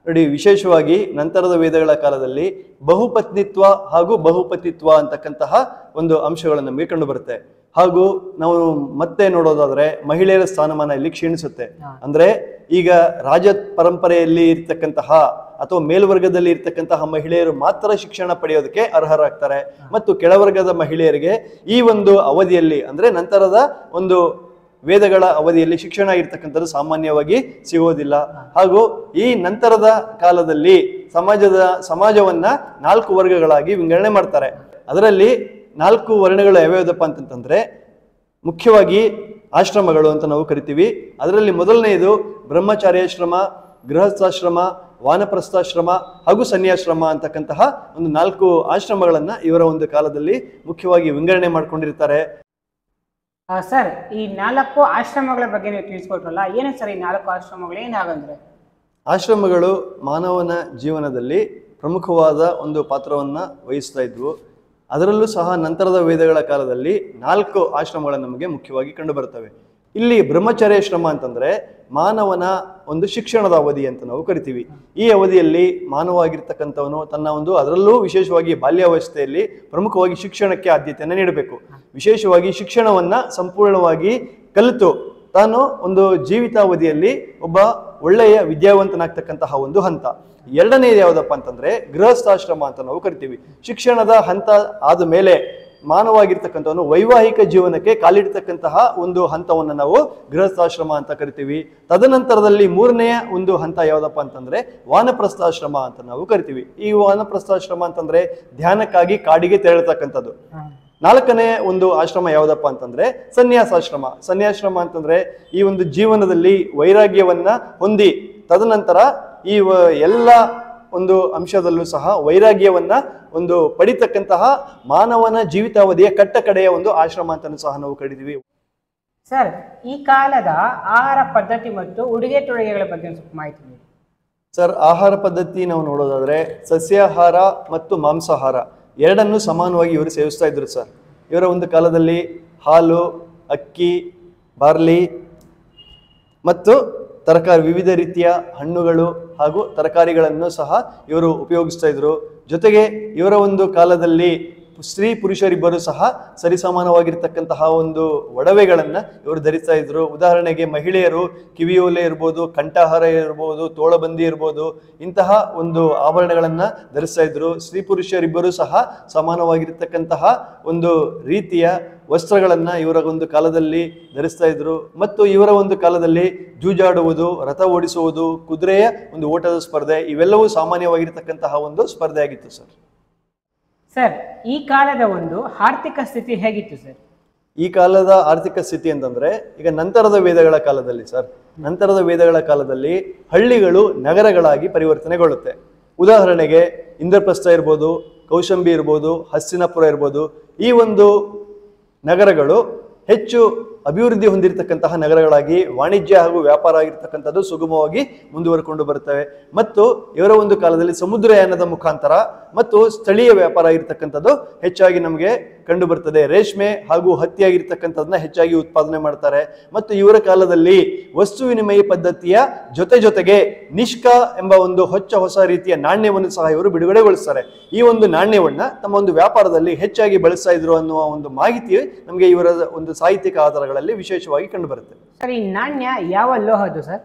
ನೋಡಿ ವಿಶೇಷವಾಗಿ ನಂತರದ ವೇದಗಳ ಕಾಲದಲ್ಲಿ ಬಹುಪತ್ನಿತ್ವ ಹಾಗೂ ಬಹುಪತಿತ್ವ ಅಂತಕ್ಕಂತಹ ಒಂದು ಅಂಶಗಳು ನಮಗೆ ಕಂಡು ಬರುತ್ತೆ. ಹಾಗೂ ನಾವು ಮತ್ತೆ ನೋಡೋದಾದ್ರೆ ಮಹಿಳೆಯರ ಸ್ಥಾನಮಾನ ಇಲ್ಲಿ ಕ್ಷೀಣಿಸುತ್ತೆ. ಅಂದ್ರೆ ಈಗ ರಾಜ ಪರಂಪರೆಯಲ್ಲಿ ಇರ್ತಕ್ಕಂತಹ ಅಥವಾ ಮೇಲ್ವರ್ಗದಲ್ಲಿ ಇರ್ತಕ್ಕಂತಹ ಮಹಿಳೆಯರು ಮಾತ್ರ ಶಿಕ್ಷಣ ಪಡೆಯೋದಕ್ಕೆ ಅರ್ಹರಾಗ್ತಾರೆ. ಮತ್ತು ಕೆಳವರ್ಗದ ಮಹಿಳೆಯರಿಗೆ ಈ ಒಂದು ಅವಧಿಯಲ್ಲಿ ಅಂದ್ರೆ ನಂತರದ ಒಂದು ವೇದಗಳ ಅವಧಿಯಲ್ಲಿ ಶಿಕ್ಷಣ ಇರ್ತಕ್ಕಂಥದ್ದು ಸಾಮಾನ್ಯವಾಗಿ ಸಿಗೋದಿಲ್ಲ. ಹಾಗೂ ಈ ನಂತರದ ಕಾಲದಲ್ಲಿ ಸಮಾಜದ ಸಮಾಜವನ್ನ ನಾಲ್ಕು ವರ್ಗಗಳಾಗಿ ವಿಂಗಡಣೆ ಮಾಡ್ತಾರೆ. ಅದರಲ್ಲಿ ನಾಲ್ಕು ವರ್ಣಗಳು ಯಾವ್ಯಾವುದಪ್ಪ ಅಂತಂತಂದ್ರೆ ಮುಖ್ಯವಾಗಿ ಆಶ್ರಮಗಳು ಅಂತ ನಾವು ಕರಿತೀವಿ. ಅದರಲ್ಲಿ ಮೊದಲನೆಯದು ಬ್ರಹ್ಮಚಾರ್ಯಾಶ್ರಮ ಗೃಹಸ್ಥಾಶ್ರಮ ವಾನಪ್ರಸ್ಥಾಶ್ರಮ ಹಾಗೂ ಸನ್ಯಾಶ್ರಮ ಅಂತಕ್ಕಂತಹ ಒಂದು ನಾಲ್ಕು ಆಶ್ರಮಗಳನ್ನ ಇವರ ಒಂದು ಕಾಲದಲ್ಲಿ ಮುಖ್ಯವಾಗಿ ವಿಂಗಡಣೆ ಮಾಡ್ಕೊಂಡಿರ್ತಾರೆ. ಸರ್ ಈ ನಾಲ್ಕು ಆಶ್ರಮಗಳ ಬಗ್ಗೆ ನೀವು ತಿಳಿಸ್ಕೊಟ್ರಲ್ಲ ಏನು ಸರ್ ಈ ನಾಲ್ಕು ಆಶ್ರಮಗಳು ಏನಾಗಂದ್ರೆ ಆಶ್ರಮಗಳು ಮಾನವನ ಜೀವನದಲ್ಲಿ ಪ್ರಮುಖವಾದ ಒಂದು ಪಾತ್ರವನ್ನ ವಹಿಸ್ತಾ ಇದ್ವು. ಅದರಲ್ಲೂ ಸಹ ನಂತರದ ವೇದಗಳ ಕಾಲದಲ್ಲಿ ನಾಲ್ಕು ಆಶ್ರಮಗಳು ನಮಗೆ ಮುಖ್ಯವಾಗಿ ಕಂಡುಬರುತ್ತವೆ. ಇಲ್ಲಿ ಬ್ರಹ್ಮಚರ್ಯಾಶ್ರಮ ಅಂತಂದ್ರೆ ಮಾನವನ ಒಂದು ಶಿಕ್ಷಣದ ಅವಧಿ ಅಂತ ನಾವು ಕರಿತೀವಿ. ಈ ಅವಧಿಯಲ್ಲಿ ಮಾನವಾಗಿರ್ತಕ್ಕಂಥವನು ತನ್ನ ಒಂದು ಅದರಲ್ಲೂ ವಿಶೇಷವಾಗಿ ಬಾಲ್ಯಾವಸ್ಥೆಯಲ್ಲಿ ಪ್ರಮುಖವಾಗಿ ಶಿಕ್ಷಣಕ್ಕೆ ಆದ್ಯತೆಯನ್ನು ನೀಡಬೇಕು. ವಿಶೇಷವಾಗಿ ಶಿಕ್ಷಣವನ್ನ ಸಂಪೂರ್ಣವಾಗಿ ಕಲಿತು ತಾನು ಒಂದು ಜೀವಿತಾವಧಿಯಲ್ಲಿ ಒಬ್ಬ ಒಳ್ಳೆಯ ವಿದ್ಯಾವಂತನಾಗ್ತಕ್ಕಂತಹ ಒಂದು ಹಂತ. ಎರಡನೇದು ಯಾವುದಪ್ಪ ಅಂತಂದ್ರೆ ಗೃಹಸ್ಥಾಶ್ರಮ ಅಂತ ನಾವು ಕರಿತೀವಿ. ಶಿಕ್ಷಣದ ಹಂತ ಆದ ಮೇಲೆ ಮಾನವಾಗಿರ್ತಕ್ಕಂಥವನು ವೈವಾಹಿಕ ಜೀವನಕ್ಕೆ ಕಾಲಿಡ್ತಕ್ಕಂತಹ ಒಂದು ಹಂತವನ್ನು ನಾವು ಗೃಹಸ್ಥಾಶ್ರಮ ಅಂತ ಕರಿತೀವಿ. ತದನಂತರದಲ್ಲಿ ಮೂರನೆಯ ಒಂದು ಹಂತ ಯಾವುದಪ್ಪ ಅಂತಂದ್ರೆ ವಾನಪ್ರಸ್ಥಾಶ್ರಮ ಅಂತ ನಾವು ಕರಿತೀವಿ. ಈ ವಾನಪ್ರಸ್ಥಾಶ್ರಮ ಅಂತಂದ್ರೆ ಧ್ಯಾನಕ್ಕಾಗಿ ಕಾಡಿಗೆ ತೆರಳತಕ್ಕಂಥದ್ದು. ನಾಲ್ಕನೇ ಒಂದು ಆಶ್ರಮ ಯಾವುದಪ್ಪ ಅಂತಂದ್ರೆ ಸನ್ಯಾಸಾಶ್ರಮ. ಸನ್ಯಾಶ್ರಮ ಅಂತಂದ್ರೆ ಈ ಒಂದು ಜೀವನದಲ್ಲಿ ವೈರಾಗ್ಯವನ್ನ ಹೊಂದಿ ತದನಂತರ ಈ ಎಲ್ಲ ಒಂದು ಅಂಶದಲ್ಲೂ ಸಹ ವೈರಾಗ್ಯವನ್ನ ಒಂದು ಪಡಿತಕ್ಕಂತಹ ಮಾನವನ ಜೀವಿತಾವಧಿಯ ಕಟ್ಟ ಕಡೆಯ ಒಂದು ಆಶ್ರಮ ಅಂತಲೂ ಸಹ ನಾವು ಕಡಿದೀವಿ ಸರ್ ಈ ಕಾಲದ ಆಹಾರ ಪದ್ಧತಿ ಮತ್ತು ಉಡುಗೆ ತೊಡುಗೆಗಳ ಬಗ್ಗೆ ಸ್ವಲ್ಪ ಮಾಹಿತಿ ನೀಡಿ. ಸರ್ ಆಹಾರ ಪದ್ಧತಿ ನಾವು ನೋಡೋದಾದ್ರೆ ಸಸ್ಯಾಹಾರ ಮತ್ತು ಮಾಂಸಾಹಾರ. ಎರಡನ್ನೂ ಸಮಾನವಾಗಿ ಇವರು ಸೇವಿಸ್ತಾ ಇದ್ರು ಸರ್. ಇವರ ಒಂದು ಕಾಲದಲ್ಲಿ ಹಾಲು, ಅಕ್ಕಿ, ಬಾರ್ಲಿ ಮತ್ತು ತರಕಾರಿ ವಿವಿಧ ರೀತಿಯ ಹಣ್ಣುಗಳು ಹಾಗೂ ತರಕಾರಿಗಳನ್ನು ಸಹ ಇವರು ಉಪಯೋಗಿಸ್ತಾ ಇದ್ರು. ಜೊತೆಗೆ ಇವರ ಒಂದು ಕಾಲದಲ್ಲಿ ಸ್ತ್ರೀ ಪುರುಷರಿಬ್ಬರು ಸಹ ಸರಿಸಮಾನವಾಗಿರ್ತಕ್ಕಂತಹ ಒಂದು ಒಡವೆಗಳನ್ನು ಇವರು ಧರಿಸ್ತಾ ಇದ್ರು. ಉದಾಹರಣೆಗೆ ಮಹಿಳೆಯರು ಕಿವಿಯೋಲೆ ಇರ್ಬೋದು, ಕಂಠಹಾರ ಇರ್ಬೋದು, ತೋಳಬಂದಿ ಇರ್ಬೋದು, ಇಂತಹ ಒಂದು ಆಭರಣಗಳನ್ನು ಧರಿಸ್ತಾ ಇದ್ರು. ಸ್ತ್ರೀ ಪುರುಷರಿಬ್ಬರು ಸಹ ಸಮಾನವಾಗಿರ್ತಕ್ಕಂತಹ ಒಂದು ರೀತಿಯ ವಸ್ತ್ರಗಳನ್ನು ಇವರ ಒಂದು ಕಾಲದಲ್ಲಿ ಧರಿಸ್ತಾ ಇದ್ರು. ಮತ್ತು ಇವರ ಒಂದು ಕಾಲದಲ್ಲಿ ಜೂಜಾಡುವುದು, ರಥ ಓಡಿಸುವುದು, ಕುದುರೆಯ ಒಂದು ಓಟದ ಸ್ಪರ್ಧೆ ಇವೆಲ್ಲವೂ ಸಾಮಾನ್ಯವಾಗಿರ್ತಕ್ಕಂತಹ ಒಂದು ಸ್ಪರ್ಧೆ ಆಗಿತ್ತು ಸರ್. ಸರ್, ಈ ಕಾಲದ ಒಂದು ಆರ್ಥಿಕ ಸ್ಥಿತಿ ಹೇಗಿತ್ತು ಸರ್? ಈ ಕಾಲದ ಆರ್ಥಿಕ ಸ್ಥಿತಿ ಅಂತಂದ್ರೆ, ಈಗ ನಂತರದ ವೇದಗಳ ಕಾಲದಲ್ಲಿ ಸರ್, ನಂತರದ ವೇದಗಳ ಕಾಲದಲ್ಲಿ ಹಳ್ಳಿಗಳು ನಗರಗಳಾಗಿ ಪರಿವರ್ತನೆಗೊಳ್ಳುತ್ತೆ. ಉದಾಹರಣೆಗೆ, ಇಂದ್ರಪ್ರಸ್ಥ ಇರ್ಬೋದು, ಕೌಶಂಬಿ ಇರ್ಬೋದು ಹಸ್ಸಿನಪುರ ಇರ್ಬೋದು, ಈ ಒಂದು ನಗರಗಳು ಹೆಚ್ಚು ಅಭಿವೃದ್ಧಿ ಹೊಂದಿರತಕ್ಕಂತಹ ನಗರಗಳಾಗಿ, ವಾಣಿಜ್ಯ ಹಾಗೂ ವ್ಯಾಪಾರ ಆಗಿರ್ತಕ್ಕಂಥದ್ದು ಸುಗಮವಾಗಿ ಮುಂದುವರೆಕೊಂಡು ಬರುತ್ತವೆ. ಮತ್ತು ಇವರ ಒಂದು ಕಾಲದಲ್ಲಿ ಸಮುದ್ರಯಾನದ ಮುಖಾಂತರ ಮತ್ತು ಸ್ಥಳೀಯ ವ್ಯಾಪಾರ ಆಗಿರ್ತಕ್ಕಂಥದ್ದು ಹೆಚ್ಚಾಗಿ ನಮಗೆ ಕಂಡು ಬರ್ತದೆ ರೇಷ್ಮೆ ಹಾಗೂ ಹತ್ತಿಯಾಗಿರ್ತಕ್ಕಂಥದನ್ನ ಹೆಚ್ಚಾಗಿ ಉತ್ಪಾದನೆ ಮಾಡ್ತಾರೆ. ಮತ್ತು ಇವರ ಕಾಲದಲ್ಲಿ ವಸ್ತು ವಿನಿಮಯ ಪದ್ಧತಿಯ ಜೊತೆ ಜೊತೆಗೆ ನಿಷ್ಕ ಎಂಬ ಒಂದು ಹೊಚ್ಚ ಹೊಸ ರೀತಿಯ ನಾಣ್ಯವನ್ನು ಸಹ ಇವರು ಬಿಡುಗಡೆಗೊಳಿಸ್ತಾರೆ. ಈ ಒಂದು ನಾಣ್ಯವನ್ನ ತಮ್ಮ ಒಂದು ವ್ಯಾಪಾರದಲ್ಲಿ ಹೆಚ್ಚಾಗಿ ಬಳಸ್ತಾ ಇದ್ರು ಅನ್ನುವ ಒಂದು ಮಾಹಿತಿ ನಮಗೆ ಇವರ ಒಂದು ಸಾಹಿತ್ಯಿಕ ಆಧಾರಗಳಲ್ಲಿ ವಿಶೇಷವಾಗಿ ಕಂಡುಬರುತ್ತೆ. ಸರ್ ಈ ನಾಣ್ಯ ಯಾವ ಲೋಹದ್ದು ಸರ್?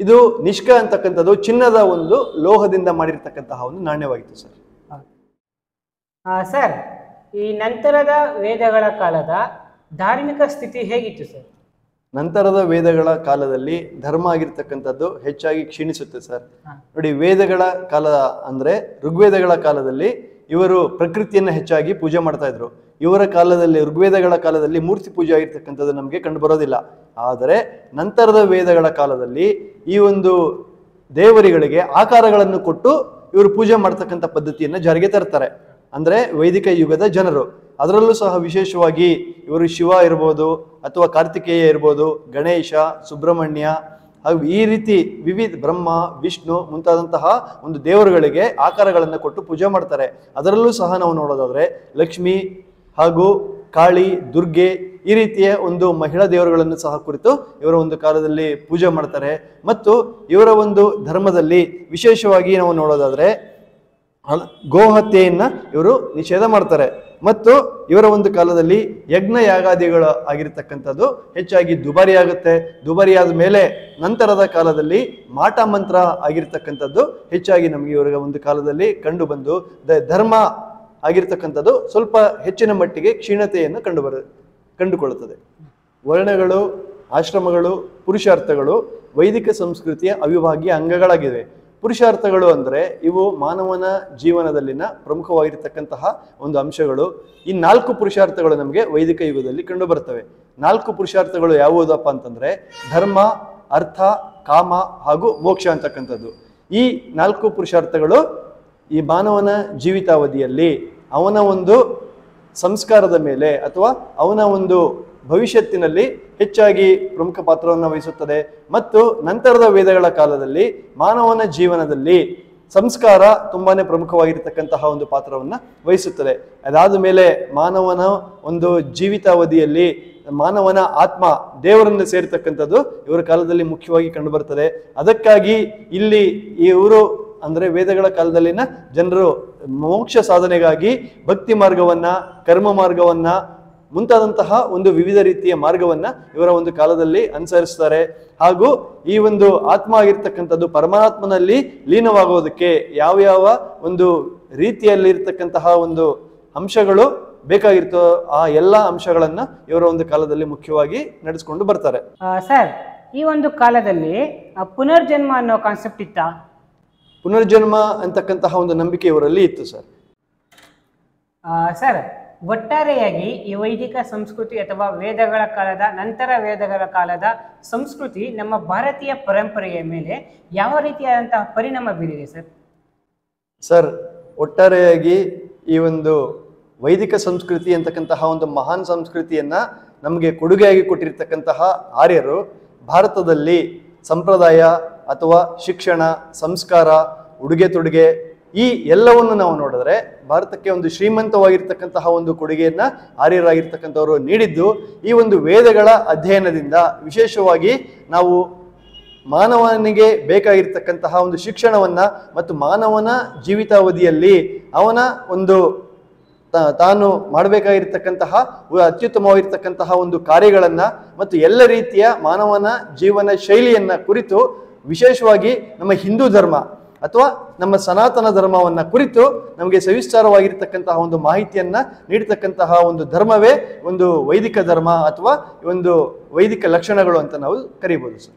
ಇದು ನಿಷ್ಕ ಅಂತಕ್ಕಂಥದ್ದು ಚಿನ್ನದ ಒಂದು ಲೋಹದಿಂದ ಮಾಡಿರ್ತಕ್ಕಂತಹ ಒಂದು ನಾಣ್ಯವಾಗಿತ್ತು ಸರ್. ಸರ್ ಈ ನಂತರದ ವೇದಗಳ ಕಾಲದ ಧಾರ್ಮಿಕ ಸ್ಥಿತಿ ಹೇಗಿತ್ತು ಸರ್? ನಂತರದ ವೇದಗಳ ಕಾಲದಲ್ಲಿ ಧರ್ಮ ಆಗಿರ್ತಕ್ಕಂಥದ್ದು ಹೆಚ್ಚಾಗಿ ಕ್ಷೀಣಿಸುತ್ತೆ ಸರ್. ನೋಡಿ ವೇದಗಳ ಕಾಲ ಅಂದ್ರೆ ಋಗ್ವೇದಗಳ ಕಾಲದಲ್ಲಿ ಇವರು ಪ್ರಕೃತಿಯನ್ನು ಹೆಚ್ಚಾಗಿ ಪೂಜೆ ಮಾಡ್ತಾ ಇದ್ರು. ಇವರ ಕಾಲದಲ್ಲಿ ಋಗ್ವೇದಗಳ ಕಾಲದಲ್ಲಿ ಮೂರ್ತಿ ಪೂಜೆ ಆಗಿರ್ತಕ್ಕಂಥದ್ದು ನಮಗೆ ಕಂಡು ಬರೋದಿಲ್ಲ. ಆದರೆ ನಂತರದ ವೇದಗಳ ಕಾಲದಲ್ಲಿ ಈ ಒಂದು ದೇವರುಗಳಿಗೆ ಆಕಾರಗಳನ್ನು ಕೊಟ್ಟು ಇವರು ಪೂಜೆ ಮಾಡ್ತಕ್ಕಂಥ ಪದ್ಧತಿಯನ್ನು ಜಾರಿಗೆ ತರ್ತಾರೆ. ಅಂದ್ರೆ ವೈದಿಕ ಯುಗದ ಜನರು. ಅದರಲ್ಲೂ ಸಹ ವಿಶೇಷವಾಗಿ ಇವರು ಶಿವ ಇರ್ಬೋದು ಅಥವಾ ಕಾರ್ತಿಕೇಯ ಇರ್ಬೋದು, ಗಣೇಶ, ಸುಬ್ರಹ್ಮಣ್ಯ, ಹಾಗೂ ಈ ರೀತಿ ವಿವಿಧ ಬ್ರಹ್ಮ, ವಿಷ್ಣು ಮುಂತಾದಂತಹ ಒಂದು ದೇವರುಗಳಿಗೆ ಆಕಾರಗಳನ್ನು ಕೊಟ್ಟು ಪೂಜೆ ಮಾಡ್ತಾರೆ. ಅದರಲ್ಲೂ ಸಹ ನಾವು ನೋಡೋದಾದರೆ ಲಕ್ಷ್ಮಿ ಹಾಗೂ ಕಾಳಿ, ದುರ್ಗೆ ಈ ರೀತಿಯ ಒಂದು ಮಹಿಳಾ ದೇವರುಗಳನ್ನು ಸಹ ಕುರಿತು ಇವರ ಒಂದು ಕಾಲದಲ್ಲಿ ಪೂಜೆ ಮಾಡ್ತಾರೆ. ಮತ್ತು ಇವರ ಒಂದು ಧರ್ಮದಲ್ಲಿ ವಿಶೇಷವಾಗಿ ನಾವು ನೋಡೋದಾದ್ರೆ ಹಲ- ಗೋಹತ್ಯೆಯನ್ನು ಇವರು ನಿಷೇಧ ಮಾಡ್ತಾರೆ. ಮತ್ತು ಇವರ ಒಂದು ಕಾಲದಲ್ಲಿ ಯಜ್ಞ ಯಾಗಾದಿಗಳು ಆಗಿರತಕ್ಕಂಥದ್ದು ಹೆಚ್ಚಾಗಿ ದುಬಾರಿ ಆಗುತ್ತೆ. ದುಬಾರಿ ಆದ ಮೇಲೆ ನಂತರದ ಕಾಲದಲ್ಲಿ ಮಾಟ ಮಂತ್ರ ಆಗಿರ್ತಕ್ಕಂಥದ್ದು ಹೆಚ್ಚಾಗಿ ನಮಗೆ ಇವರ ಒಂದು ಕಾಲದಲ್ಲಿ ಕಂಡು ಬಂದು, ದ- ಧರ್ಮ ಆಗಿರ್ತಕ್ಕಂಥದ್ದು ಸ್ವಲ್ಪ ಹೆಚ್ಚಿನ ಮಟ್ಟಿಗೆ ಕ್ಷೀಣತೆಯನ್ನು ಕಂಡು ಬರ, ಕಂಡುಕೊಳ್ಳುತ್ತದೆ. ವರ್ಣಗಳು, ಆಶ್ರಮಗಳು, ಪುರುಷಾರ್ಥಗಳು, ವೈದಿಕ ಸಂಸ್ಕೃತಿಯ ಅವಿಭಾಗ್ಯ ಅಂಗಗಳಾಗಿವೆ. ಪುರುಷಾರ್ಥಗಳು ಅಂದರೆ ಇವು ಮಾನವನ ಜೀವನದಲ್ಲಿನ ಪ್ರಮುಖವಾಗಿರ್ತಕ್ಕಂತಹ ಒಂದು ಅಂಶಗಳು. ಈ ನಾಲ್ಕು ಪುರುಷಾರ್ಥಗಳು ನಮಗೆ ವೈದಿಕ ಯುಗದಲ್ಲಿ ಕಂಡು ಬರ್ತವೆ ನಾಲ್ಕು ಪುರುಷಾರ್ಥಗಳು ಯಾವುದಪ್ಪ ಅಂತಂದ್ರೆ ಧರ್ಮ, ಅರ್ಥ, ಕಾಮ ಹಾಗೂ ಮೋಕ್ಷ ಅಂತಕ್ಕಂಥದ್ದು. ಈ ನಾಲ್ಕು ಪುರುಷಾರ್ಥಗಳು ಈ ಮಾನವನ ಜೀವಿತಾವಧಿಯಲ್ಲಿ ಅವನ ಒಂದು ಸಂಸ್ಕಾರದ ಮೇಲೆ ಅಥವಾ ಅವನ ಒಂದು ಭವಿಷ್ಯತ್ತಿನಲ್ಲಿ ಹೆಚ್ಚಾಗಿ ಪ್ರಮುಖ ಪಾತ್ರವನ್ನು ವಹಿಸುತ್ತದೆ. ಮತ್ತು ನಂತರದ ವೇದಗಳ ಕಾಲದಲ್ಲಿ ಮಾನವನ ಜೀವನದಲ್ಲಿ ಸಂಸ್ಕಾರ ತುಂಬಾನೇ ಪ್ರಮುಖವಾಗಿರತಕ್ಕಂತಹ ಒಂದು ಪಾತ್ರವನ್ನು ವಹಿಸುತ್ತದೆ. ಅದಾದ ಮೇಲೆ ಮಾನವನ ಒಂದು ಜೀವಿತಾವಧಿಯಲ್ಲಿ ಮಾನವನ ಆತ್ಮ ದೇವರನ್ನು ಸೇರಿತಕ್ಕಂಥದ್ದು ಇವರ ಕಾಲದಲ್ಲಿ ಮುಖ್ಯವಾಗಿ ಕಂಡುಬರುತ್ತದೆ ಅದಕ್ಕಾಗಿ ಇಲ್ಲಿ ಇವರು ಅಂದ್ರೆ ವೇದಗಳ ಕಾಲದಲ್ಲಿನ ಜನರು ಮೋಕ್ಷ ಸಾಧನೆಗಾಗಿ ಭಕ್ತಿ ಮಾರ್ಗವನ್ನ, ಕರ್ಮ ಮಾರ್ಗವನ್ನ ಮುಂತಾದಂತಹ ಒಂದು ವಿವಿಧ ರೀತಿಯ ಮಾರ್ಗವನ್ನ ಇವರ ಒಂದು ಕಾಲದಲ್ಲಿ ಅನುಸರಿಸ್ತಾರೆ. ಹಾಗೂ ಈ ಒಂದು ಆತ್ಮ ಆಗಿರ್ತಕ್ಕಂಥದ್ದು ಪರಮಾತ್ಮನಲ್ಲಿ ಲೀನವಾಗೋದಕ್ಕೆ ಯಾವ ಯಾವ ಒಂದು ರೀತಿಯಲ್ಲಿ ಇರ್ತಕ್ಕಂತಹ ಒಂದು ಅಂಶಗಳು ಬೇಕಾಗಿರ್ತೋ ಆ ಎಲ್ಲ ಅಂಶಗಳನ್ನ ಇವರ ಒಂದು ಕಾಲದಲ್ಲಿ ಮುಖ್ಯವಾಗಿ ನಡೆಸ್ಕೊಂಡು ಬರ್ತಾರೆ. ಸರ್ ಈ ಒಂದು ಕಾಲದಲ್ಲಿ ಪುನರ್ಜನ್ಮ ಅನ್ನೋ ಕಾನ್ಸೆಪ್ಟ್ ಇತ್ತ? ಪುನರ್ಜನ್ಮ ಅಂತಕ್ಕಂತಹ ಒಂದು ನಂಬಿಕೆ ಇವರಲ್ಲಿ ಇತ್ತು ಸರ್. ಆ, ಸರ್ ಒಟ್ಟಾರೆಯಾಗಿ ಈ ವೈದಿಕ ಸಂಸ್ಕೃತಿ ಅಥವಾ ವೇದಗಳ ಕಾಲದ ನಂತರ ವೇದಗಳ ಕಾಲದ ಸಂಸ್ಕೃತಿ ನಮ್ಮ ಭಾರತೀಯ ಪರಂಪರೆಯ ಮೇಲೆ ಯಾವ ರೀತಿಯಾದಂತಹ ಪರಿಣಾಮ ಬೀರಿದೆ ಸರ್? ಸರ್, ಒಟ್ಟಾರೆಯಾಗಿ ಈ ಒಂದು ವೈದಿಕ ಸಂಸ್ಕೃತಿ ಅಂತಕ್ಕಂತಹ ಒಂದು ಮಹಾನ್ ಸಂಸ್ಕೃತಿಯನ್ನ ನಮಗೆ ಕೊಡುಗೆಯಾಗಿ ಕೊಟ್ಟಿರ್ತಕ್ಕಂತಹ ಆರ್ಯರು ಭಾರತದಲ್ಲಿ ಸಂಪ್ರದಾಯ ಅಥವಾ ಶಿಕ್ಷಣ, ಸಂಸ್ಕಾರ, ಉಡುಗೆ ತೊಡುಗೆ ಈ ಎಲ್ಲವನ್ನು ನಾವು ನೋಡಿದ್ರೆ ಭಾರತಕ್ಕೆ ಒಂದು ಶ್ರೀಮಂತವಾಗಿರ್ತಕ್ಕಂತಹ ಒಂದು ಕೊಡುಗೆಯನ್ನ ಆರ್ಯರಾಗಿರ್ತಕ್ಕಂಥವರು ನೀಡಿದ್ದು ಈ ಒಂದು ವೇದಗಳ ಅಧ್ಯಯನದಿಂದ ವಿಶೇಷವಾಗಿ ನಾವು ಮಾನವನಿಗೆ ಬೇಕಾಗಿರ್ತಕ್ಕಂತಹ ಒಂದು ಶಿಕ್ಷಣವನ್ನ ಮತ್ತು ಮಾನವನ ಜೀವಿತಾವಧಿಯಲ್ಲಿ ಅವನ ಒಂದು ತಾನು ಮಾಡಬೇಕಾಗಿರ್ತಕ್ಕಂತಹ ಅತ್ಯುತ್ತಮವಾಗಿರ್ತಕ್ಕಂತಹ ಒಂದು ಕಾರ್ಯಗಳನ್ನ ಮತ್ತು ಎಲ್ಲ ರೀತಿಯ ಮಾನವನ ಜೀವನ ಶೈಲಿಯನ್ನ ಕುರಿತು ವಿಶೇಷವಾಗಿ ನಮ್ಮ ಹಿಂದೂ ಧರ್ಮ ಅಥವಾ ನಮ್ಮ ಸನಾತನ ಧರ್ಮವನ್ನ ಕುರಿತು ನಮಗೆ ಸವಿಸ್ತಾರವಾಗಿರ್ತಕ್ಕಂತಹ ಒಂದು ಮಾಹಿತಿಯನ್ನ ನೀಡತಕ್ಕಂತಹ ಒಂದು ಧರ್ಮವೇ ಒಂದು ವೈದಿಕ ಧರ್ಮ ಅಥವಾ ಒಂದು ವೈದಿಕ ಲಕ್ಷಣಗಳು ಅಂತ ನಾವು ಕರಿಬಹುದು ಸರ್.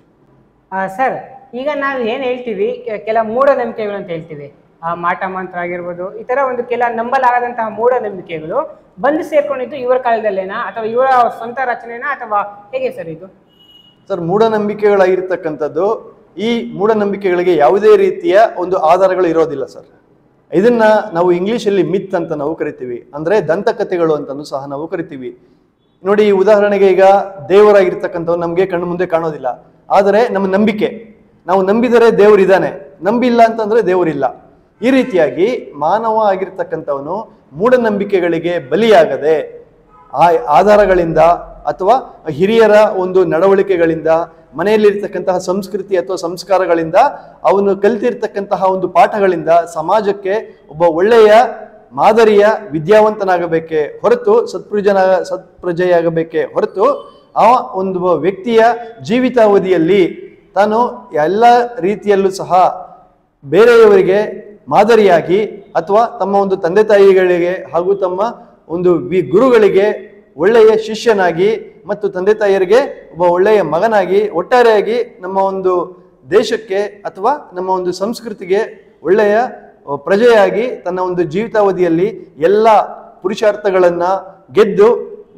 ಸರ್ ಈಗ ನಾವು ಏನು ಹೇಳ್ತೀವಿ ಕೆಲ ಮೂಢನಂಬಿಕೆಗಳು ಅಂತ ಹೇಳ್ತೀವಿ. ಆ ಮಾಟ ಮಂತ್ರ ಆಗಿರ್ಬೋದು ಈ ಥರ ಒಂದು ಕೆಲ ನಂಬಲಾಗದಂತಹ ಮೂಢನಂಬಿಕೆಗಳು ಬಂದು ಸೇರ್ಕೊಂಡಿದ್ದು ಇವರ ಕಾಲದಲ್ಲೇನಾ ಅಥವಾ ಇವರ ಸ್ವಂತ ರಚನೆನಾ ಅಥವಾ ಹೇಗೆ ಸರ್ ಇದು? ಸರ್ ಮೂಢನಂಬಿಕೆಗಳಾಗಿರ್ತಕ್ಕಂಥದ್ದು ಈ ಮೂಢನಂಬಿಕೆಗಳಿಗೆ ಯಾವುದೇ ರೀತಿಯ ಒಂದು ಆಧಾರಗಳು ಇರೋದಿಲ್ಲ, ಸರ್. ಇದನ್ನ ನಾವು ಇಂಗ್ಲಿಷಲ್ಲಿ ಮಿತ್ ಅಂತ ನಾವು ಕರಿತೀವಿ. ಅಂದ್ರೆ ದಂತಕಥೆಗಳು ಅಂತಲೂ ಸಹ ನಾವು ಕರಿತೀವಿ. ನೋಡಿ ಉದಾಹರಣೆಗೆ ಈಗ ದೇವರಾಗಿರ್ತಕ್ಕಂಥವ್ ನಮಗೆ ಕಣ್ಣು ಮುಂದೆ ಕಾಣೋದಿಲ್ಲ. ಆದರೆ ನಮ್ಮ ನಂಬಿಕೆ. ನಾವು ನಂಬಿದರೆ ದೇವರಿದ್ದಾನೆ ನಂಬಿಲ್ಲ ಅಂತಂದ್ರೆ ದೇವರಿಲ್ಲ. ಈ ರೀತಿಯಾಗಿ ಮಾನವ ಆಗಿರ್ತಕ್ಕಂಥವನು ಮೂಢನಂಬಿಕೆಗಳಿಗೆ ಬಲಿಯಾಗದೆ ಆ ಆಧಾರಗಳಿಂದ ಅಥವಾ ಹಿರಿಯರ ಒಂದು ನಡವಳಿಕೆಗಳಿಂದ, ಮನೆಯಲ್ಲಿರ್ತಕ್ಕಂತಹ ಸಂಸ್ಕೃತಿ ಅಥವಾ ಸಂಸ್ಕಾರಗಳಿಂದ, ಅವನು ಕಲಿತಿರ್ತಕ್ಕಂತಹ ಒಂದು ಪಾಠಗಳಿಂದ ಸಮಾಜಕ್ಕೆ ಒಬ್ಬ ಒಳ್ಳೆಯ ಮಾದರಿಯ ವಿದ್ಯಾವಂತನಾಗಬೇಕೆ ಹೊರತು, ಸತ್ಪ್ರಜನ, ಸತ್ಪ್ರಜೆಯಾಗಬೇಕೆ ಹೊರತು, ಆ ಒಂದು ವ್ಯಕ್ತಿಯ ಜೀವಿತಾವಧಿಯಲ್ಲಿ ತಾನು ಎಲ್ಲ ರೀತಿಯಲ್ಲೂ ಸಹ ಬೇರೆಯವರಿಗೆ ಮಾದರಿಯಾಗಿ ಅಥವಾ ತಮ್ಮ ಒಂದು ತಂದೆ ತಾಯಿಗಳಿಗೆ ಹಾಗೂ ತಮ್ಮ ಒಂದು ವಿ ಗುರುಗಳಿಗೆ ಒಳ್ಳೆಯ ಶಿಷ್ಯನಾಗಿ ಮತ್ತು ತಂದೆ ತಾಯಿಯರಿಗೆ ಒಬ್ಬ ಒಳ್ಳೆಯ ಮಗನಾಗಿ, ಒಟ್ಟಾರೆಯಾಗಿ ನಮ್ಮ ಒಂದು ದೇಶಕ್ಕೆ ಅಥವಾ ನಮ್ಮ ಒಂದು ಸಂಸ್ಕೃತಿಗೆ ಒಳ್ಳೆಯ ಪ್ರಜೆಯಾಗಿ ತನ್ನ ಒಂದು ಜೀವಿತಾವಧಿಯಲ್ಲಿ ಎಲ್ಲ ಪುರುಷಾರ್ಥಗಳನ್ನು ಗೆದ್ದು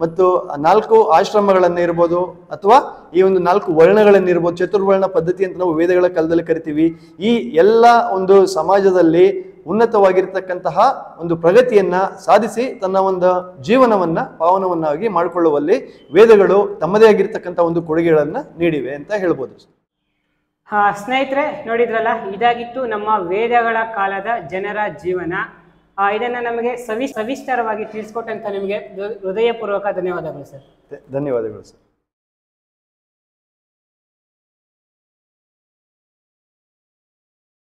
ಮತ್ತು ನಾಲ್ಕು ಆಶ್ರಮಗಳನ್ನು ಇರ್ಬೋದು ಅಥವಾ ಈ ಒಂದು ನಾಲ್ಕು ವರ್ಣಗಳನ್ನು ಇರ್ಬೋದು ಚತುರ್ವರ್ಣ ಪದ್ಧತಿ ಅಂತ ನಾವು ವೇದಗಳ ಕಾಲದಲ್ಲಿ ಕರಿತೀವಿ. ಈ ಎಲ್ಲ ಒಂದು ಸಮಾಜದಲ್ಲಿ ಉನ್ನತವಾಗಿರ್ತಕ್ಕಂತಹ ಒಂದು ಪ್ರಗತಿಯನ್ನ ಸಾಧಿಸಿ ತನ್ನ ಒಂದು ಜೀವನವನ್ನ ಪಾವನವನ್ನಾಗಿ ಮಾಡಿಕೊಳ್ಳುವಲ್ಲಿ ವೇದಗಳು ತಮ್ಮದೇ ಆಗಿರ್ತಕ್ಕಂಥ ಒಂದು ಕೊಡುಗೆಗಳನ್ನ ನೀಡಿವೆ ಅಂತ ಹೇಳ್ಬೋದು. ಹಾ ಸ್ನೇಹಿತರೆ ನೋಡಿದ್ರಲ್ಲ ಇದಾಗಿತ್ತು ನಮ್ಮ ವೇದಗಳ ಕಾಲದ ಜನರ ಜೀವನ. ಇದನ್ನ ನಮಗೆ ಸವಿ ಸವಿಸ್ತಾರವಾಗಿ ತಿಳಿಸ್ಕೊಟ್ಟಂತ ನಿಮಗೆ ಹೃದಯಪೂರ್ವಕ ಧನ್ಯವಾದಗಳು ಸರ್. ಧನ್ಯವಾದಗಳು ಸರ್.